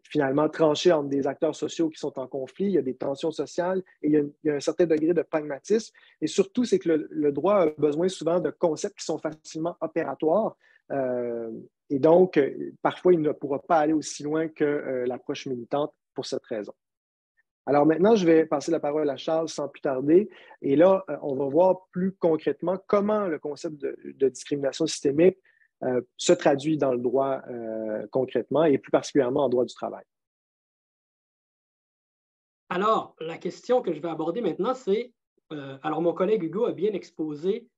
finalement trancher entre des acteurs sociaux qui sont en conflit, il y a des tensions sociales et il y a, un certain degré de pragmatisme. Et surtout, c'est que le, droit a besoin souvent de concepts qui sont facilement opératoires. Et donc, parfois, il ne pourra pas aller aussi loin que l'approche militante pour cette raison. Alors maintenant, je vais passer la parole à Charles sans plus tarder. Et là, euh, on va voir plus concrètement comment le concept de, discrimination systémique euh, se traduit dans le droit euh, concrètement et plus particulièrement en droit du travail. Alors, la question que je vais aborder maintenant, c'est, alors mon collègue Hugo a bien exposé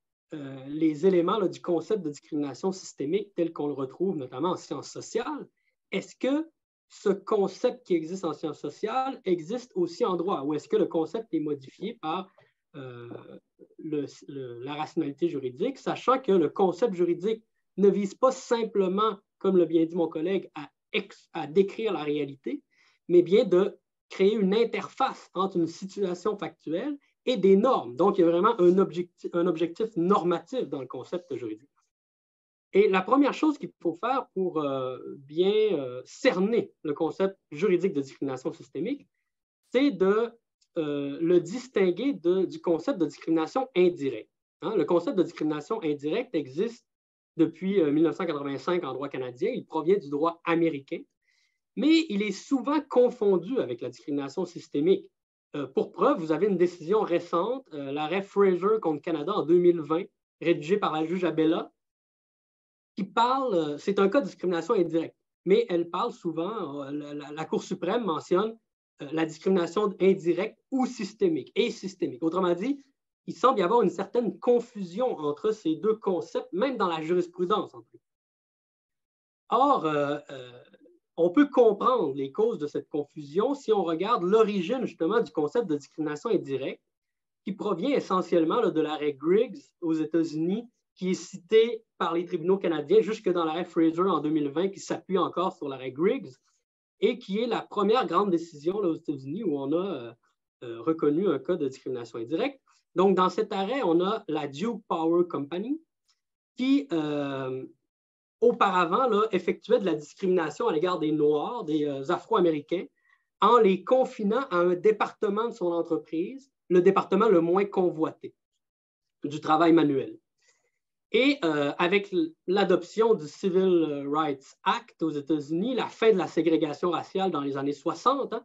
les éléments du concept de discrimination systémique tel qu'on le retrouve notamment en sciences sociales. Est-ce que ce concept qui existe en sciences sociales existe aussi en droit, ou est-ce que le concept est modifié par euh, la rationalité juridique, sachant que le concept juridique ne vise pas simplement, comme l'a bien dit mon collègue, à décrire la réalité, mais bien de créer une interface entre une situation factuelle et des normes. Donc, il y a vraiment un objectif, normatif dans le concept juridique. Et la première chose qu'il faut faire pour euh, bien euh, cerner le concept juridique de discrimination systémique, c'est de euh, le distinguer du concept de discrimination indirecte. Hein. Le concept de discrimination indirecte existe depuis 1985 en droit canadien. Il provient du droit américain, mais il est souvent confondu avec la discrimination systémique. Pour preuve, vous avez une décision récente, l'arrêt Fraser contre Canada en 2020, rédigé par la juge Abella, qui parle, euh, c'est un cas de discrimination indirecte, mais elle parle souvent, euh, la, Cour suprême mentionne euh, la discrimination indirecte ou systémique, et systémique. Autrement dit, il semble y avoir une certaine confusion entre ces deux concepts, même dans la jurisprudence. En plus. Or, on peut comprendre les causes de cette confusion si on regarde l'origine justement du concept de discrimination indirecte, qui provient essentiellement de l'arrêt Griggs aux États-Unis qui est cité par les tribunaux canadiens jusque dans l'arrêt Fraser en 2020, qui s'appuie encore sur l'arrêt Griggs, et qui est la première grande décision aux États-Unis où on a euh, euh, reconnu un cas de discrimination indirecte. Donc, dans cet arrêt, on a la Duke Power Company qui, euh, auparavant, effectuait de la discrimination à l'égard des Noirs, des Afro-Américains, en les confinant à un département de son entreprise, le département le moins convoité du travail manuel. Et euh, avec l'adoption du Civil Rights Act aux États-Unis, la fin de la ségrégation raciale dans les années 60, hein,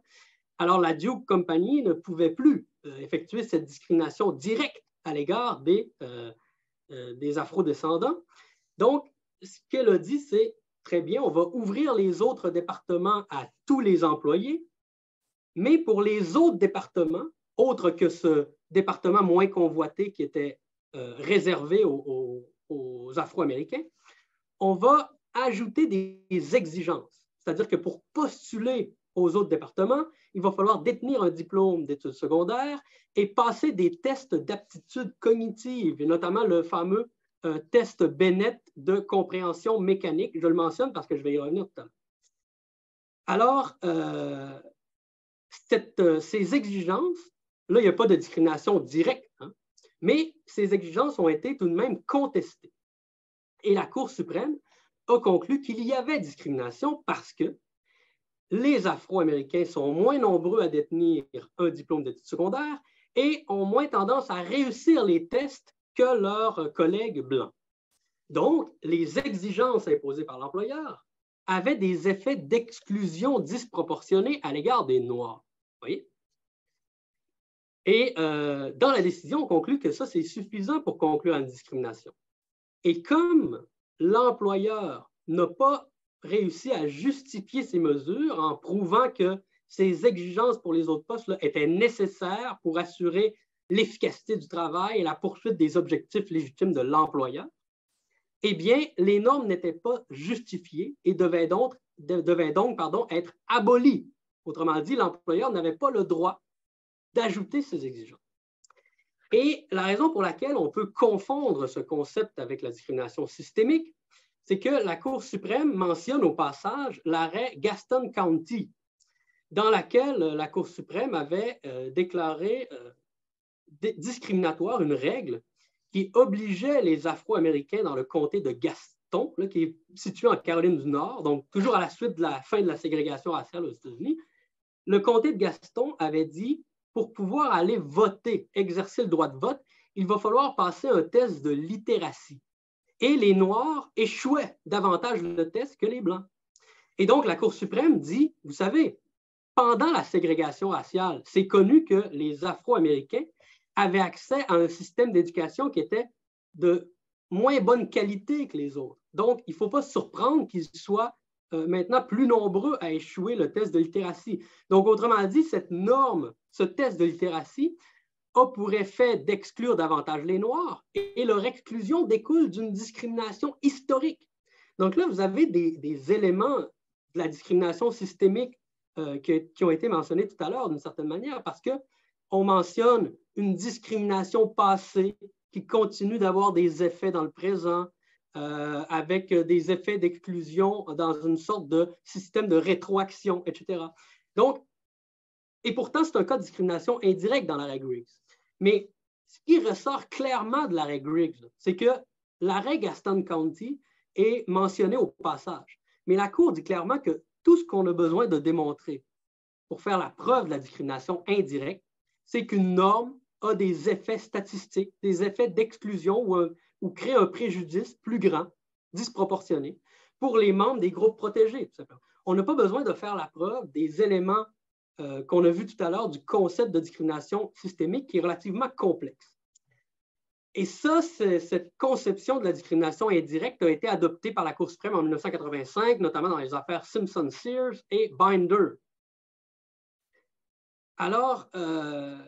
alors la Duke Company ne pouvait plus euh, effectuer cette discrimination directe à l'égard des, euh, des afro-descendants. Donc, ce qu'elle a dit, c'est très bien, on va ouvrir les autres départements à tous les employés, mais pour les autres départements, autres que ce département moins convoité qui était réservé aux, Afro-Américains, on va ajouter des exigences. C'est-à-dire que pour postuler aux autres départements, il va falloir détenir un diplôme d'études secondaires et passer des tests d'aptitude cognitive, notamment le fameux euh, test Bennett de compréhension mécanique. Je le mentionne parce que je vais y revenir tout à l'heure. Alors, euh, euh, ces exigences, là, il n'y a pas de discrimination directe, hein, mais ces exigences ont été tout de même contestées. Et la Cour suprême a conclu qu'il y avait discrimination parce que les Afro-Américains sont moins nombreux à détenir un diplôme d'études secondaires et ont moins tendance à réussir les tests que leurs collègues blancs. Donc, les exigences imposées par l'employeur avaient des effets d'exclusion disproportionnés à l'égard des Noirs. Et euh, dans la décision, on conclut que ça, c'est suffisant pour conclure une discrimination. Et comme l'employeur n'a pas réussi à justifier ces mesures en prouvant que ces exigences pour les autres postes étaient nécessaires pour assurer l'efficacité du travail et la poursuite des objectifs légitimes de l'employeur, eh bien, les normes n'étaient pas justifiées et devaient donc, être abolies. Autrement dit, l'employeur n'avait pas le droit d'ajouter ces exigences. Et la raison pour laquelle on peut confondre ce concept avec la discrimination systémique, c'est que la Cour suprême mentionne au passage l'arrêt Gaston County, dans laquelle la Cour suprême avait euh, déclaré euh, discriminatoire une règle qui obligeait les Afro-Américains dans le comté de Gaston, qui est situé en Caroline du Nord, donc toujours à la suite de la fin de la ségrégation raciale aux États-Unis, le comté de Gaston avait dit pour pouvoir aller voter, exercer le droit de vote, il va falloir passer un test de littératie. Et les Noirs échouaient davantage le test que les Blancs. Et donc, la Cour suprême dit, vous savez, pendant la ségrégation raciale, c'est connu que les Afro-Américains avaient accès à un système d'éducation qui était de moins bonne qualité que les autres. Donc, il ne faut pas se surprendre qu'ils soient euh, maintenant plus nombreux à échouer le test de littératie. Donc, autrement dit, cette norme, ce test de littératie, a pour effet d'exclure davantage les Noirs et, leur exclusion découle d'une discrimination historique. Donc là, vous avez des, éléments de la discrimination systémique euh, qui, ont été mentionnés tout à l'heure d'une certaine manière parce qu'on mentionne une discrimination passée qui continue d'avoir des effets dans le présent, euh, avec des effets d'exclusion dans une sorte de système de rétroaction, etc. Donc, et pourtant, c'est un cas de discrimination indirecte dans l'arrêt Griggs. Mais ce qui ressort clairement de l'arrêt Griggs, c'est que l'arrêt Gaston County est mentionné au passage. Mais la Cour dit clairement que tout ce qu'on a besoin de démontrer pour faire la preuve de la discrimination indirecte, c'est qu'une norme a des effets statistiques, des effets d'exclusion ou un, ou créer un préjudice plus grand, disproportionné, pour les membres des groupes protégés. On n'a pas besoin de faire la preuve des éléments euh, qu'on a vus tout à l'heure du concept de discrimination systémique qui est relativement complexe. Et ça, cette conception de la discrimination indirecte a été adoptée par la Cour suprême en 1985, notamment dans les affaires Simpson-Sears et Binder. Alors, euh,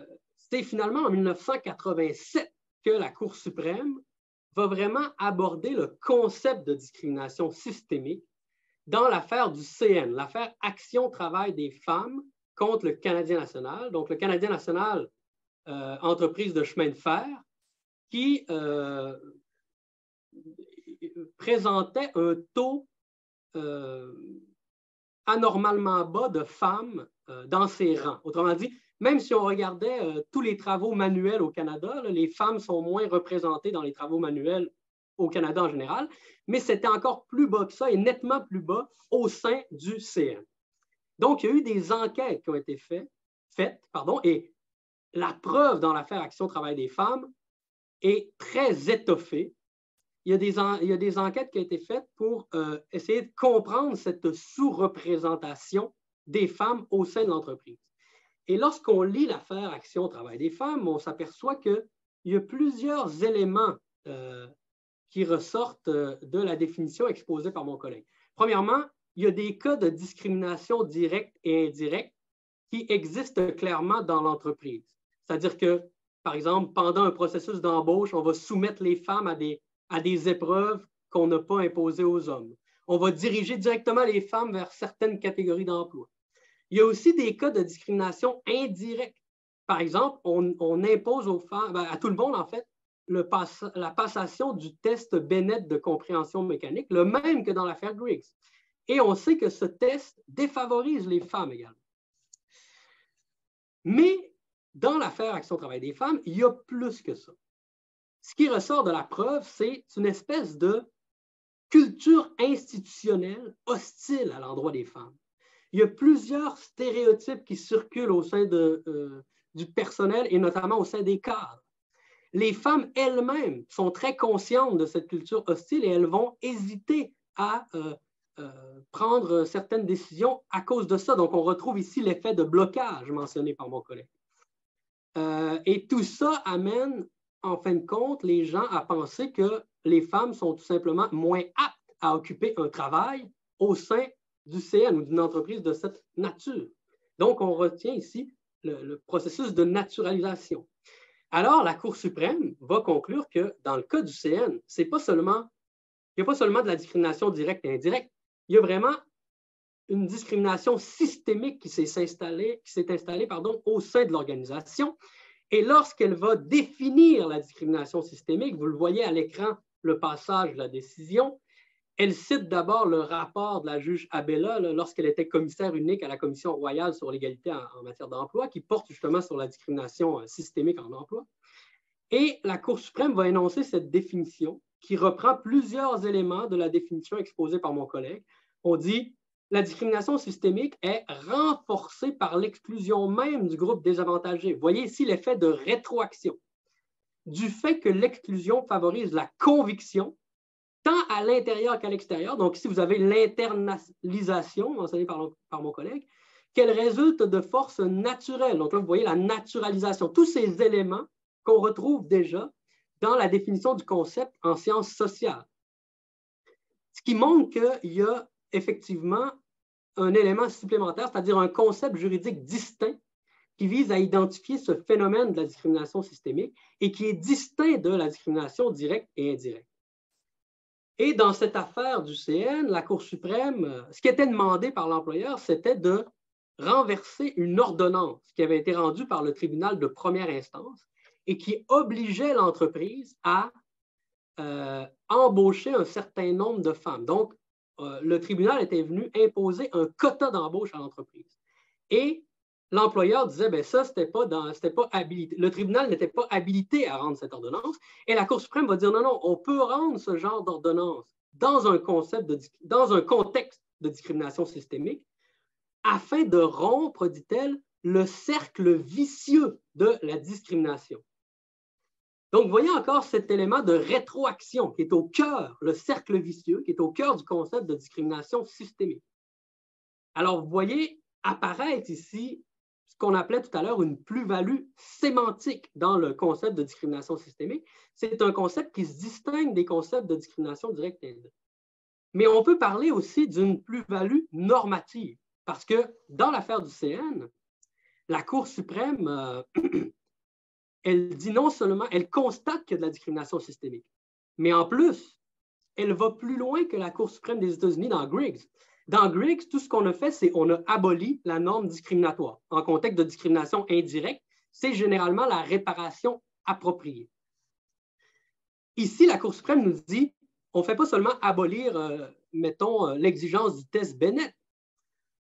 c'est finalement en 1987 que la Cour suprême va vraiment aborder le concept de discrimination systémique dans l'affaire du CN, l'affaire Action-Travail des femmes contre le Canadien national. Donc, le Canadien national, euh, entreprise de chemin de fer, qui euh, présentait un taux euh, anormalement bas de femmes dans ses rangs. Autrement dit, même si on regardait euh, tous les travaux manuels au Canada, les femmes sont moins représentées dans les travaux manuels au Canada en général, mais c'était encore plus bas que ça et nettement plus bas au sein du CN. Donc, il y a eu des enquêtes qui ont été faites, et la preuve dans l'affaire Action Travail des femmes est très étoffée. Il y, a des, il y a des enquêtes qui ont été faites pour euh, essayer de comprendre cette sous-représentation des femmes au sein de l'entreprise. Et lorsqu'on lit l'affaire Action Travail des femmes, on s'aperçoit qu'il y a plusieurs éléments euh, qui ressortent euh, de la définition exposée par mon collègue. Premièrement, il y a des cas de discrimination directe et indirecte qui existent clairement dans l'entreprise. C'est-à-dire que, par exemple, pendant un processus d'embauche, on va soumettre les femmes à des, à des épreuves qu'on n'a pas imposées aux hommes. On va diriger directement les femmes vers certaines catégories d'emploi. Il y a aussi des cas de discrimination indirecte. Par exemple, on, impose ben, à tout le monde en fait, la passation du test Bennett de compréhension mécanique, le même que dans l'affaire Griggs. Et on sait que ce test défavorise les femmes également. Mais dans l'affaire Action Travail des femmes, il y a plus que ça. Ce qui ressort de la preuve, c'est une espèce de culture institutionnelle hostile à l'endroit des femmes il y a plusieurs stéréotypes qui circulent au sein euh, du personnel et notamment au sein des cadres. Les femmes elles-mêmes sont très conscientes de cette culture hostile et elles vont hésiter à euh, euh, prendre certaines décisions à cause de ça. Donc, on retrouve ici l'effet de blocage mentionné par mon collègue. et tout ça amène, en fin de compte, les gens à penser que les femmes sont tout simplement moins aptes à occuper un travail au sein du CN ou d'une entreprise de cette nature. Donc, on retient ici le, processus de naturalisation. Alors, la Cour suprême va conclure que dans le cas du CN, ce n'est pas seulement il n'y a pas seulement de la discrimination directe et indirecte, il y a vraiment une discrimination systémique qui s'est installée, qui s'est installée pardon, au sein de l'organisation. Et lorsqu'elle va définir la discrimination systémique, vous le voyez à l'écran, le passage de la décision, elle cite d'abord le rapport de la juge Abella lorsqu'elle était commissaire unique à la Commission royale sur l'égalité en, matière d'emploi, qui porte justement sur la discrimination euh, systémique en emploi. Et la Cour suprême va énoncer cette définition qui reprend plusieurs éléments de la définition exposée par mon collègue. On dit la discrimination systémique est renforcée par l'exclusion même du groupe désavantagé. Voyez ici l'effet de rétroaction. Du fait que l'exclusion favorise la conviction, tant à l'intérieur qu'à l'extérieur, donc ici vous avez l'internalisation mentionnée par, par, mon collègue, qu'elle résulte de forces naturelles. Donc là, vous voyez la naturalisation, tous ces éléments qu'on retrouve déjà dans la définition du concept en sciences sociales. Ce qui montre qu'il y a effectivement un élément supplémentaire, c'est-à-dire un concept juridique distinct qui vise à identifier ce phénomène de la discrimination systémique et qui est distinct de la discrimination directe et indirecte. Et dans cette affaire du CN, la Cour suprême, ce qui était demandé par l'employeur, c'était de renverser une ordonnance qui avait été rendue par le tribunal de première instance et qui obligeait l'entreprise à euh, embaucher un certain nombre de femmes. Donc, euh, le tribunal était venu imposer un quota d'embauche à l'entreprise. Et l'employeur disait, ben ça, c'était pas, dans, pas habilité. Le tribunal n'était pas habilité à rendre cette ordonnance. Et la Cour suprême va dire, non, non, on peut rendre ce genre d'ordonnance dans un concept, dans un contexte de discrimination systémique, afin de rompre, dit-elle, le cercle vicieux de la discrimination. Donc, vous voyez encore cet élément de rétroaction qui est au cœur, le cercle vicieux, qui est au cœur du concept de discrimination systémique. Alors, vous voyez apparaître ici qu'on appelait tout à l'heure une plus-value sémantique dans le concept de discrimination systémique. C'est un concept qui se distingue des concepts de discrimination directe et indirecte. Mais on peut parler aussi d'une plus-value normative, parce que dans l'affaire du CN, la Cour suprême euh, elle dit non seulement, elle constate qu'il y a de la discrimination systémique, mais en plus, elle va plus loin que la Cour suprême des États-Unis dans Griggs. Dans Griggs, tout ce qu'on a fait, c'est qu'on a aboli la norme discriminatoire. En contexte de discrimination indirecte, c'est généralement la réparation appropriée. Ici, la Cour suprême nous dit, on ne fait pas seulement abolir, euh, mettons, euh, l'exigence du test Bennett.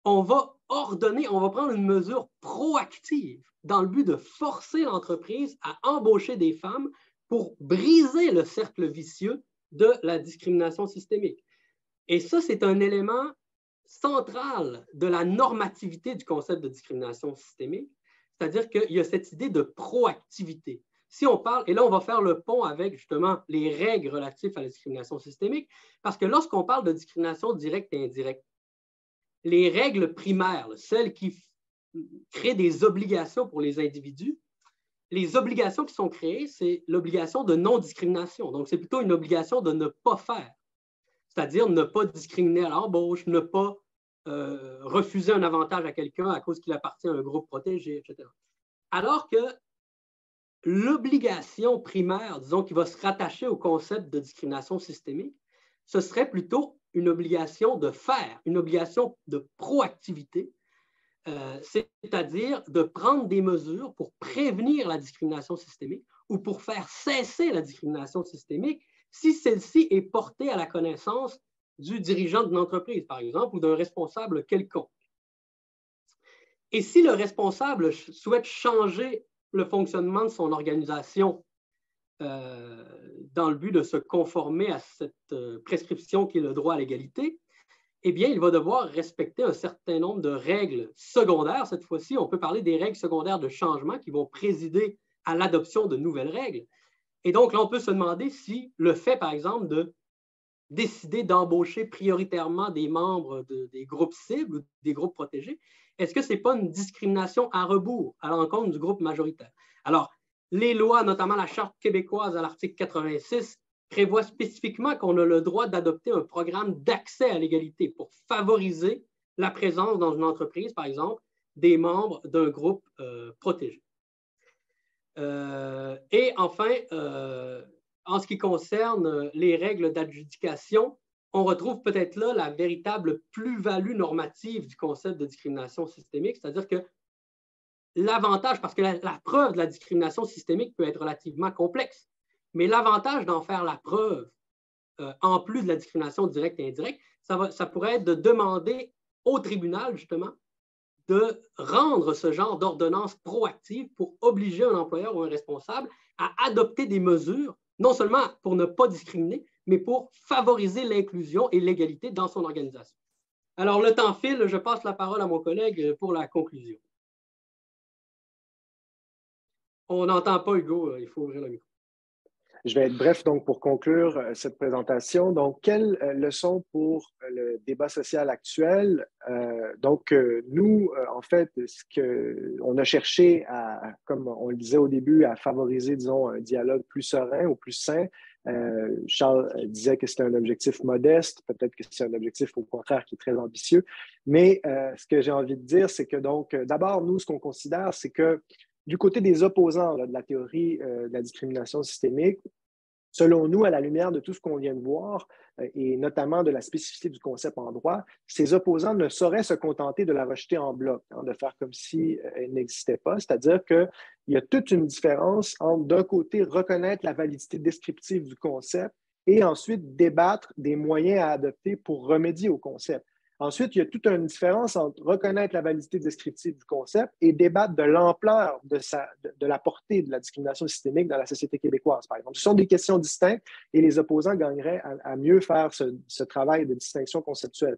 On va ordonner, on va prendre une mesure proactive dans le but de forcer l'entreprise à embaucher des femmes pour briser le cercle vicieux de la discrimination systémique. Et ça, c'est un élément central de la normativité du concept de discrimination systémique, c'est-à-dire qu'il y a cette idée de proactivité. Si on parle, et là, on va faire le pont avec justement les règles relatives à la discrimination systémique, parce que lorsqu'on parle de discrimination directe et indirecte, les règles primaires, celles qui créent des obligations pour les individus, les obligations qui sont créées, c'est l'obligation de non-discrimination. Donc, c'est plutôt une obligation de ne pas faire, c'est-à-dire ne pas discriminer à l'embauche, ne pas euh, refuser un avantage à quelqu'un à cause qu'il appartient à un groupe protégé, etc. Alors que l'obligation primaire, disons, qui va se rattacher au concept de discrimination systémique, ce serait plutôt une obligation de faire, une obligation de proactivité, euh, c'est-à-dire de prendre des mesures pour prévenir la discrimination systémique ou pour faire cesser la discrimination systémique si celle-ci est portée à la connaissance du dirigeant d'une entreprise, par exemple, ou d'un responsable quelconque. Et si le responsable souhaite changer le fonctionnement de son organisation euh, dans le but de se conformer à cette euh, prescription qui est le droit à l'égalité, eh bien, il va devoir respecter un certain nombre de règles secondaires. Cette fois-ci, on peut parler des règles secondaires de changement qui vont présider à l'adoption de nouvelles règles. Et donc, là, on peut se demander si le fait, par exemple, de décider d'embaucher prioritairement des membres des groupes cibles ou des groupes protégés, est-ce que ce n'est pas une discrimination à rebours à l'encontre du groupe majoritaire? Alors, les lois, notamment la Charte québécoise à l'article 86, prévoient spécifiquement qu'on a le droit d'adopter un programme d'accès à l'égalité pour favoriser la présence dans une entreprise, par exemple, des membres d'un groupe euh, protégé. Euh, et enfin, euh, en ce qui concerne les règles d'adjudication, on retrouve peut-être là la véritable plus-value normative du concept de discrimination systémique, c'est-à-dire que l'avantage, parce que la, preuve de la discrimination systémique peut être relativement complexe, mais l'avantage d'en faire la preuve, euh, en plus de la discrimination directe et indirecte, ça, ça pourrait être de demander au tribunal, justement, de rendre ce genre d'ordonnance proactive pour obliger un employeur ou un responsable à adopter des mesures, non seulement pour ne pas discriminer, mais pour favoriser l'inclusion et l'égalité dans son organisation. Alors, le temps file, je passe la parole à mon collègue pour la conclusion. On n'entend pas, Hugo, euh, il faut ouvrir le micro. Je vais être bref donc pour conclure euh, cette présentation. Donc, quelles euh, leçons pour le débat social actuel? donc, nous, en fait, ce qu'on a cherché comme on le disait au début, à favoriser, disons, un dialogue plus serein ou plus sain. Charles disait que c'était un objectif modeste, peut-être que c'est un objectif au contraire qui est très ambitieux. Mais ce que j'ai envie de dire, c'est que donc, d'abord, nous, ce qu'on considère, c'est que du côté des opposants de la théorie euh, de la discrimination systémique, selon nous, à la lumière de tout ce qu'on vient de voir, euh, et notamment de la spécificité du concept en droit, ces opposants ne sauraient se contenter de la rejeter en bloc, hein, de faire comme si euh, elle n'existait pas. C'est-à-dire qu'il y a toute une différence entre, d'un côté, reconnaître la validité descriptive du concept et ensuite débattre des moyens à adopter pour remédier au concept. Ensuite, il y a toute une différence entre reconnaître la validité descriptive du concept et débattre de l'ampleur de, la portée de la discrimination systémique dans la société québécoise. Ce sont des questions distinctes et les opposants gagneraient à, mieux faire ce, travail de distinction conceptuelle.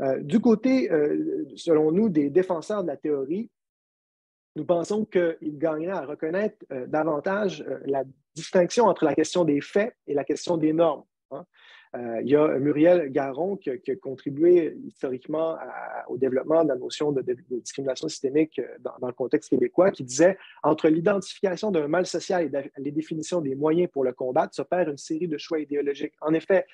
Euh, du côté, euh, selon nous, des défenseurs de la théorie, nous pensons qu'ils gagneraient à reconnaître euh, davantage la distinction entre la question des faits et la question des normes. Hein. Euh, il y a Muriel Garon qui, a contribué historiquement au développement de la notion de, discrimination systémique euh, dans, le contexte québécois, qui disait entre l'identification d'un mal social et les définitions des moyens pour le combattre s'opère une série de choix idéologiques. En effet,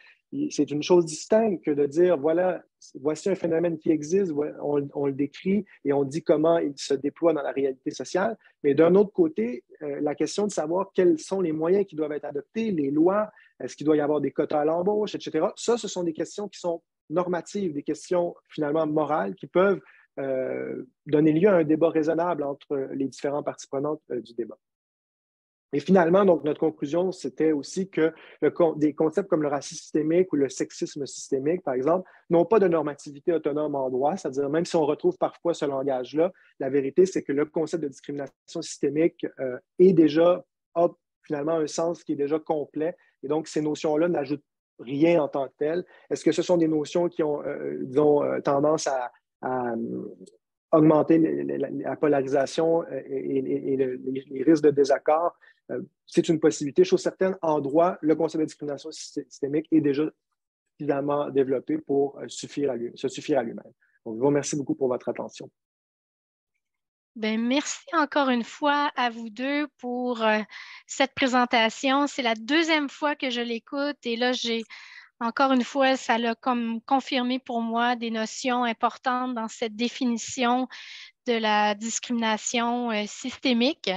c'est une chose distincte que de dire voilà, voici un phénomène qui existe, on, le décrit et on dit comment il se déploie dans la réalité sociale. Mais d'un autre côté, euh, la question de savoir quels sont les moyens qui doivent être adoptés, les lois, est-ce qu'il doit y avoir des quotas à l'embauche, etc. Ça, ce sont des questions qui sont normatives, des questions finalement morales qui peuvent euh, donner lieu à un débat raisonnable entre les différentes parties prenantes euh, du débat. Et finalement, donc, notre conclusion, c'était aussi que des concepts comme le racisme systémique ou le sexisme systémique, par exemple, n'ont pas de normativité autonome en droit, c'est-à-dire même si on retrouve parfois ce langage-là, la vérité, c'est que le concept de discrimination systémique euh, est déjà, a finalement un sens qui est déjà complet et donc, ces notions-là n'ajoutent rien en tant que tel. Est-ce que ce sont des notions qui ont, euh, disons, euh, tendance à, euh, augmenter la polarisation et, les, risques de désaccord? c'est une possibilité. Chose certaine, en droit, le concept de discrimination systémique est déjà suffisamment développé pour suffire à lui, se suffire à lui-même. Je vous remercie beaucoup pour votre attention. Ben, merci encore une fois à vous deux pour euh, cette présentation. C'est la deuxième fois que je l'écoute et là, j'ai encore une fois, ça l'a comme confirmé pour moi des notions importantes dans cette définition de la discrimination euh, systémique.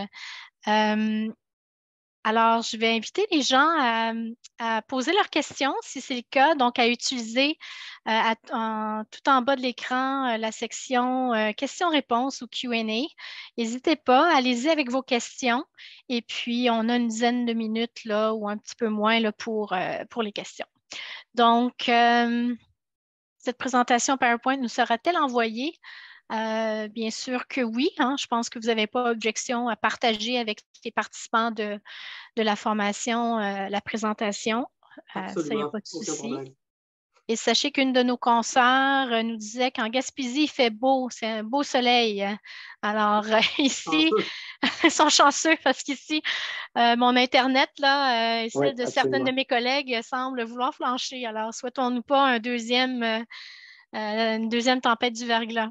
Euh, alors, je vais inviter les gens à, poser leurs questions, si c'est le cas, donc à utiliser euh, tout en bas de l'écran la section questions-réponses ou QA. N'hésitez pas, allez-y avec vos questions. Et puis, on a une dizaine de minutes là, ou un petit peu moins là, pour les questions. Donc, cette présentation PowerPoint nous sera-t-elle envoyée? Euh, bien sûr que oui. Hein. je pense que vous n'avez pas objection à partager avec les participants de, la formation euh, la présentation. Euh, ça, il n'y a pas de souci. Et sachez qu'une de nos consoeurs nous disait qu'en Gaspésie, il fait beau, c'est un beau soleil. Alors, ici, ils sont chanceux parce qu'ici, mon Internet, là, celle de certaines de mes collègues, semble vouloir flancher. Alors, souhaitons-nous pas un deuxième, une deuxième tempête du verglas.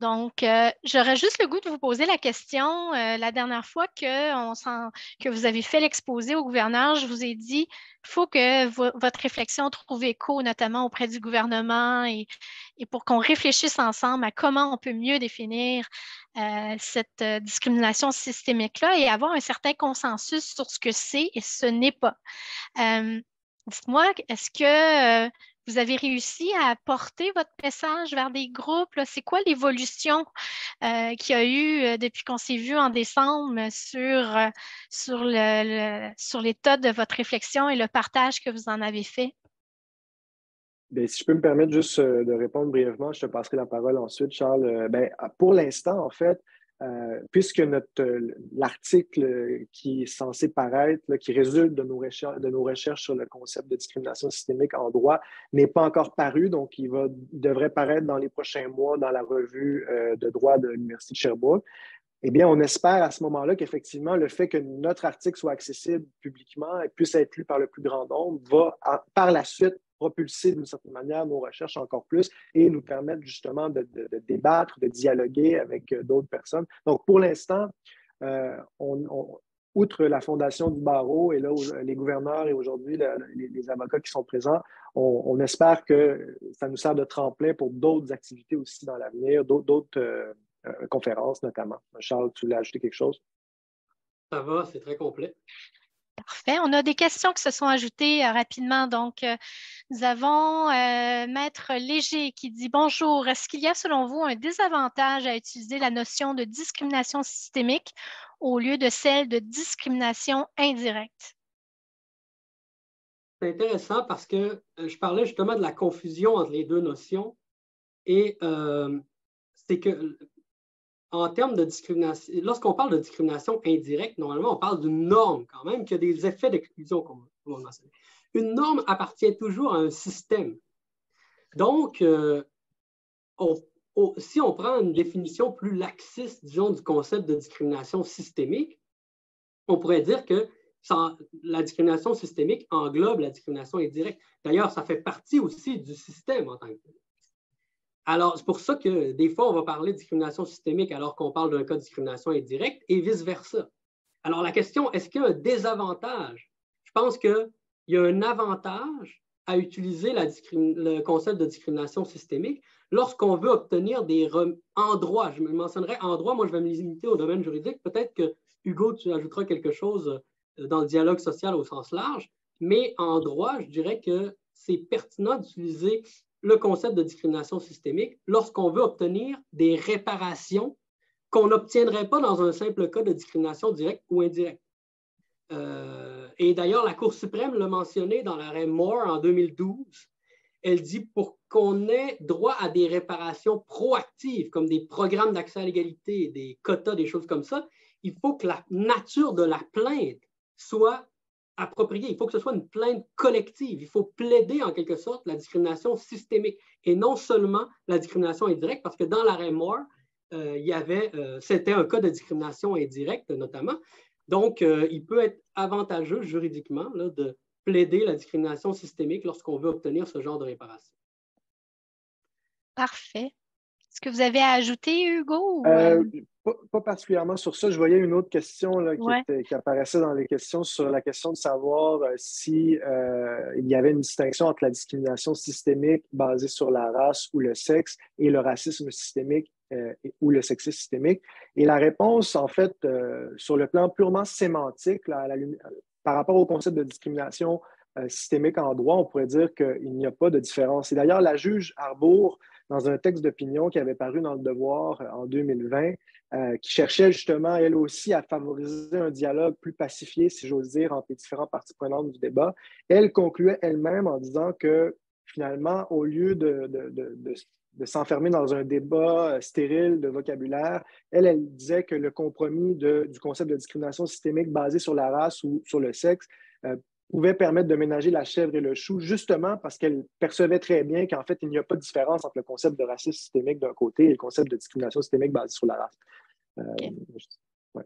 Donc, euh, j'aurais juste le goût de vous poser la question. Euh, la dernière fois que, vous avez fait l'exposé au gouverneur, je vous ai dit il faut que votre réflexion trouve écho, notamment auprès du gouvernement, et, pour qu'on réfléchisse ensemble à comment on peut mieux définir euh, cette discrimination systémique-là et avoir un certain consensus sur ce que c'est et ce n'est pas. Dites-moi, est-ce que vous avez réussi à apporter votre message vers des groupes. C'est quoi l'évolution euh, qu'il y a eu euh, depuis qu'on s'est vu en décembre sur, euh, sur, le, sur l'état de votre réflexion et le partage que vous en avez fait? Bien, si je peux me permettre juste de répondre brièvement, je te passerai la parole ensuite, Charles. Bien, pour l'instant, en fait, euh, puisque notre l'article qui est censé paraître, qui résulte de nos, recherches, sur le concept de discrimination systémique en droit, n'est pas encore paru, donc il, devrait paraître dans les prochains mois dans la revue euh, de droit de l'Université de Sherbrooke. Eh bien, on espère à ce moment-là qu'effectivement, le fait que notre article soit accessible publiquement et puisse être lu par le plus grand nombre va par la suite propulser d'une certaine manière nos recherches encore plus et nous permettre justement de, débattre, de dialoguer avec euh, d'autres personnes. Donc, pour l'instant, euh, outre la fondation du barreau et là, les gouverneurs et aujourd'hui les, avocats qui sont présents, on, espère que ça nous sert de tremplin pour d'autres activités aussi dans l'avenir, d'autres euh, conférences notamment. Charles, tu voulais ajouter quelque chose? Ça va, c'est très complet. Parfait. On a des questions qui se sont ajoutées euh, rapidement. Donc, euh, nous avons euh, Maître Léger qui dit Bonjour, est-ce qu'il y a selon vous un désavantage à utiliser la notion de discrimination systémique au lieu de celle de discrimination indirecte? C'est intéressant parce que je parlais justement de la confusion entre les deux notions et c'est que en termes de discrimination, lorsqu'on parle de discrimination indirecte, normalement, on parle d'une norme quand même qui a des effets d'exclusion, comme on va mentionner. Une norme appartient toujours à un système. Donc, euh, si on prend une définition plus laxiste, disons, du concept de discrimination systémique, on pourrait dire que la discrimination systémique englobe la discrimination indirecte. D'ailleurs, ça fait partie aussi du système en tant que tel. Alors, c'est pour ça que des fois, on va parler de discrimination systémique alors qu'on parle d'un cas de discrimination indirecte et vice-versa. Alors, la question, est-ce qu'il y a un désavantage? Je pense qu'il y a un avantage à utiliser le concept de discrimination systémique lorsqu'on veut obtenir des en droit. Je mentionnerai en droit, moi je vais me limiter au domaine juridique. Peut-être que Hugo, tu ajouteras quelque chose euh, dans le dialogue social au sens large, mais en droit, je dirais que c'est pertinent d'utiliser le concept de discrimination systémique lorsqu'on veut obtenir des réparations qu'on n'obtiendrait pas dans un simple cas de discrimination directe ou indirecte. Euh, et d'ailleurs, la Cour suprême l'a mentionné dans l'arrêt Moore en 2012. Elle dit pour qu'on ait droit à des réparations proactives, comme des programmes d'accès à l'égalité, des quotas, des choses comme ça, il faut que la nature de la plainte soit approprié. Il faut que ce soit une plainte collective. Il faut plaider en quelque sorte la discrimination systémique et non seulement la discrimination indirecte, parce que dans l'arrêt Moore, euh, il y avait, euh, c'était un cas de discrimination indirecte notamment. Donc, euh, il peut être avantageux juridiquement de plaider la discrimination systémique lorsqu'on veut obtenir ce genre de réparation. Parfait. Est-ce que vous avez à ajouter, Hugo? Pas, particulièrement sur ça. Je voyais une autre question qui, apparaissait dans les questions sur la question de savoir euh, si euh, il y avait une distinction entre la discrimination systémique basée sur la race ou le sexe et le racisme systémique euh, ou le sexisme systémique. Et la réponse, en fait, sur le plan purement sémantique, par rapport au concept de discrimination systémique en droit, on pourrait dire qu'il n'y a pas de différence. Et d'ailleurs, la juge Arbour, dans un texte d'opinion qui avait paru dans le Devoir en 2020, euh, qui cherchait justement, elle aussi, à favoriser un dialogue plus pacifié, si j'ose dire, entre les différentes parties prenantes du débat. Elle concluait elle-même en disant que finalement, au lieu de, s'enfermer dans un débat euh, stérile de vocabulaire, elle, disait que le compromis du concept de discrimination systémique basé sur la race ou sur le sexe euh, pouvait permettre de ménager la chèvre et le chou, justement parce qu'elle percevait très bien qu'en fait, il n'y a pas de différence entre le concept de racisme systémique d'un côté et le concept de discrimination systémique basé sur la race. Euh,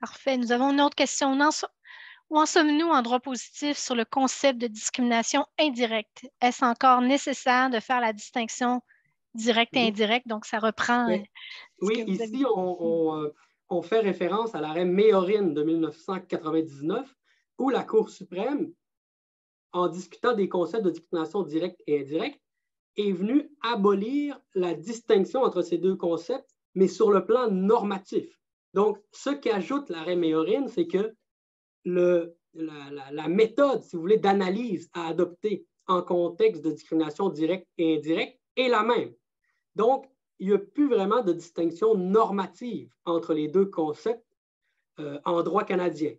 Parfait. Nous avons une autre question. Où en sommes-nous en droit positif sur le concept de discrimination indirecte? Est-ce encore nécessaire de faire la distinction direct et mhm. indirect. Donc, ça reprend. Oui, euh, ici, on, on, fait référence à l'arrêt Méorine de 1999, où la Cour suprême, en discutant des concepts de discrimination directe et indirecte, est venue abolir la distinction entre ces deux concepts, mais sur le plan normatif. Donc, ce qu'ajoute l'arrêt Méorine, c'est que la, méthode, si vous voulez, d'analyse à adopter en contexte de discrimination directe et indirecte est la même. Donc, il n'y a plus vraiment de distinction normative entre les deux concepts euh, en droit canadien.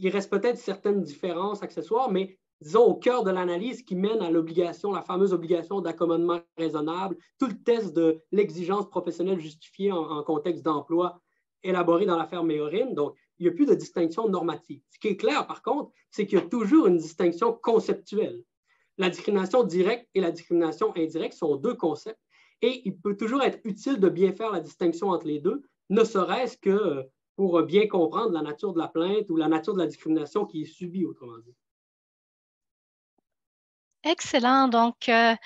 Il reste peut-être certaines différences accessoires, mais disons au cœur de l'analyse qui mène à l'obligation, la fameuse obligation d'accommodement raisonnable, tout le test de l'exigence professionnelle justifiée en, contexte d'emploi élaboré dans l'affaire Méorine. Donc, il n'y a plus de distinction normative. Ce qui est clair, par contre, c'est qu'il y a toujours une distinction conceptuelle. La discrimination directe et la discrimination indirecte sont deux concepts et il peut toujours être utile de bien faire la distinction entre les deux, ne serait-ce que euh, pour bien comprendre la nature de la plainte ou la nature de la discrimination qui est subie, autrement dit. Excellent. Donc, euh,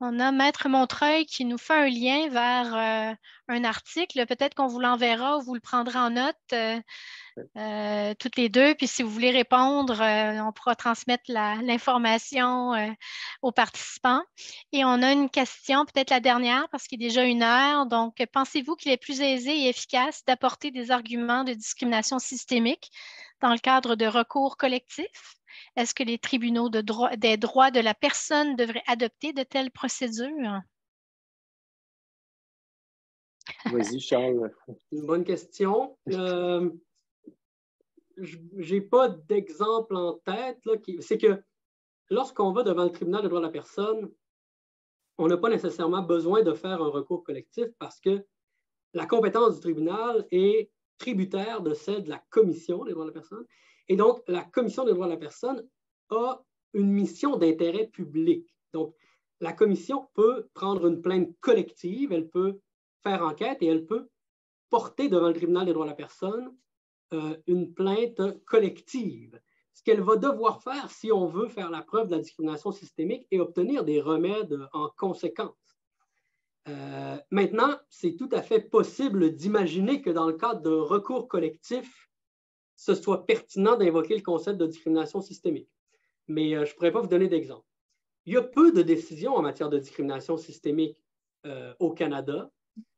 on a Maître Montreuil qui nous fait un lien vers euh, un article. Peut-être qu'on vous l'enverra ou vous le prendrez en note euh, euh, toutes les deux. Puis si vous voulez répondre, on pourra transmettre l'information aux participants. Et on a une question, peut-être la dernière, parce qu'il est déjà une heure. Donc, pensez-vous qu'il est plus aisé et efficace d'apporter des arguments de discrimination systémique dans le cadre de recours collectifs? Est-ce que les tribunaux des droits de la personne devraient adopter de telles procédures? Vas-y, Charles. Une bonne question. Euh, je n'ai pas d'exemple en tête. C'est que lorsqu'on va devant le tribunal des droits de la personne, on n'a pas nécessairement besoin de faire un recours collectif parce que la compétence du tribunal est tributaire de celle de la commission des droits de la personne. Et donc, la Commission des droits de la personne a une mission d'intérêt public. Donc, la Commission peut prendre une plainte collective, elle peut faire enquête et elle peut porter devant le tribunal des droits de la personne euh, une plainte collective. Ce qu'elle va devoir faire si on veut faire la preuve de la discrimination systémique et obtenir des remèdes en conséquence. Euh, maintenant, c'est tout à fait possible d'imaginer que dans le cadre d'un recours collectif, ce soit pertinent d'invoquer le concept de discrimination systémique. Mais euh, je ne pourrais pas vous donner d'exemple. Il y a peu de décisions en matière de discrimination systémique euh, au Canada.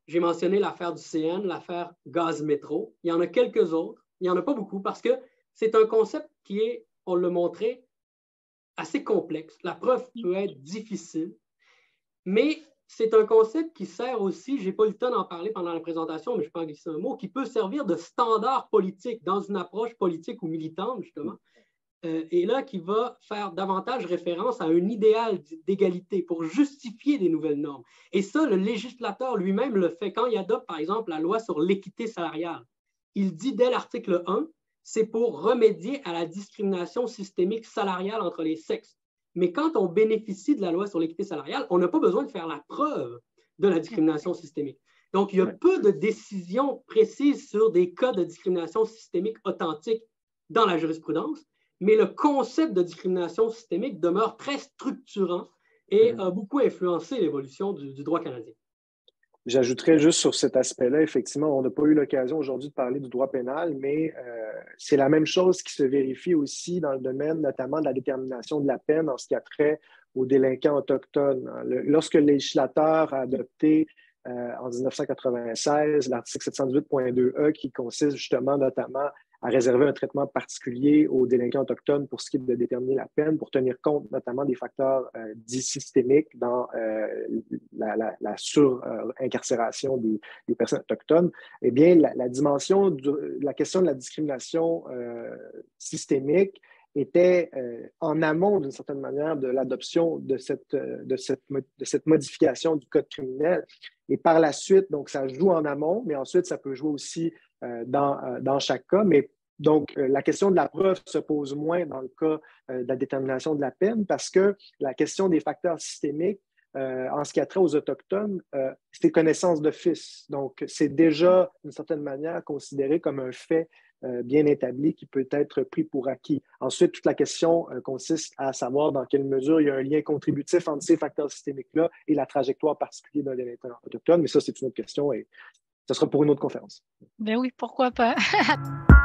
J'ai mentionné l'affaire du CN, l'affaire Gaz Métro. Il y en a quelques autres. Il n'y en a pas beaucoup parce que c'est un concept qui est, on l'a montré, assez complexe. La preuve peut être difficile. Mais c'est un concept qui sert aussi, je n'ai pas eu le temps d'en parler pendant la présentation, mais je peux en glisser un mot, qui peut servir de standard politique dans une approche politique ou militante, justement, euh, et là qui va faire davantage référence à un idéal d'égalité pour justifier des nouvelles normes. Et ça, le législateur lui-même le fait quand il adopte, par exemple, la loi sur l'équité salariale. Il dit dès l'article 1, c'est pour remédier à la discrimination systémique salariale entre les sexes. Mais quand on bénéficie de la loi sur l'équité salariale, on n'a pas besoin de faire la preuve de la discrimination systémique. Donc, il y a peu de décisions précises sur des cas de discrimination systémique authentique dans la jurisprudence, mais le concept de discrimination systémique demeure très structurant et mm-hmm. a beaucoup influencé l'évolution du droit canadien. J'ajouterais juste sur cet aspect-là, effectivement, on n'a pas eu l'occasion aujourd'hui de parler du droit pénal, mais euh, c'est la même chose qui se vérifie aussi dans le domaine notamment de la détermination de la peine en ce qui a trait aux délinquants autochtones. lorsque le législateur a adopté euh, en 1996 l'article 718.2e qui consiste justement notamment à réserver un traitement particulier aux délinquants autochtones pour ce qui est de déterminer la peine, pour tenir compte notamment des facteurs euh, dits systémiques dans euh, la, la, sur-incarcération des, personnes autochtones, eh bien, la, dimension, de, la question de la discrimination euh, systémique était en amont, d'une certaine manière, de l'adoption de cette, de, cette, modification du code criminel. Et par la suite, donc, ça joue en amont, mais ensuite, ça peut jouer aussi euh, euh, dans, chaque cas, mais donc, euh, la question de la preuve se pose moins dans le cas de la détermination de la peine parce que la question des facteurs systémiques en ce qui a trait aux Autochtones, euh, c'est connaissance d'office. Donc, c'est déjà, d'une certaine manière, considéré comme un fait bien établi qui peut être pris pour acquis. Ensuite, toute la question consiste à savoir dans quelle mesure il y a un lien contributif entre ces facteurs systémiques-là et la trajectoire particulière d'un délinquant autochtone. Mais ça, c'est une autre question et ça sera pour une autre conférence. Ben oui, pourquoi pas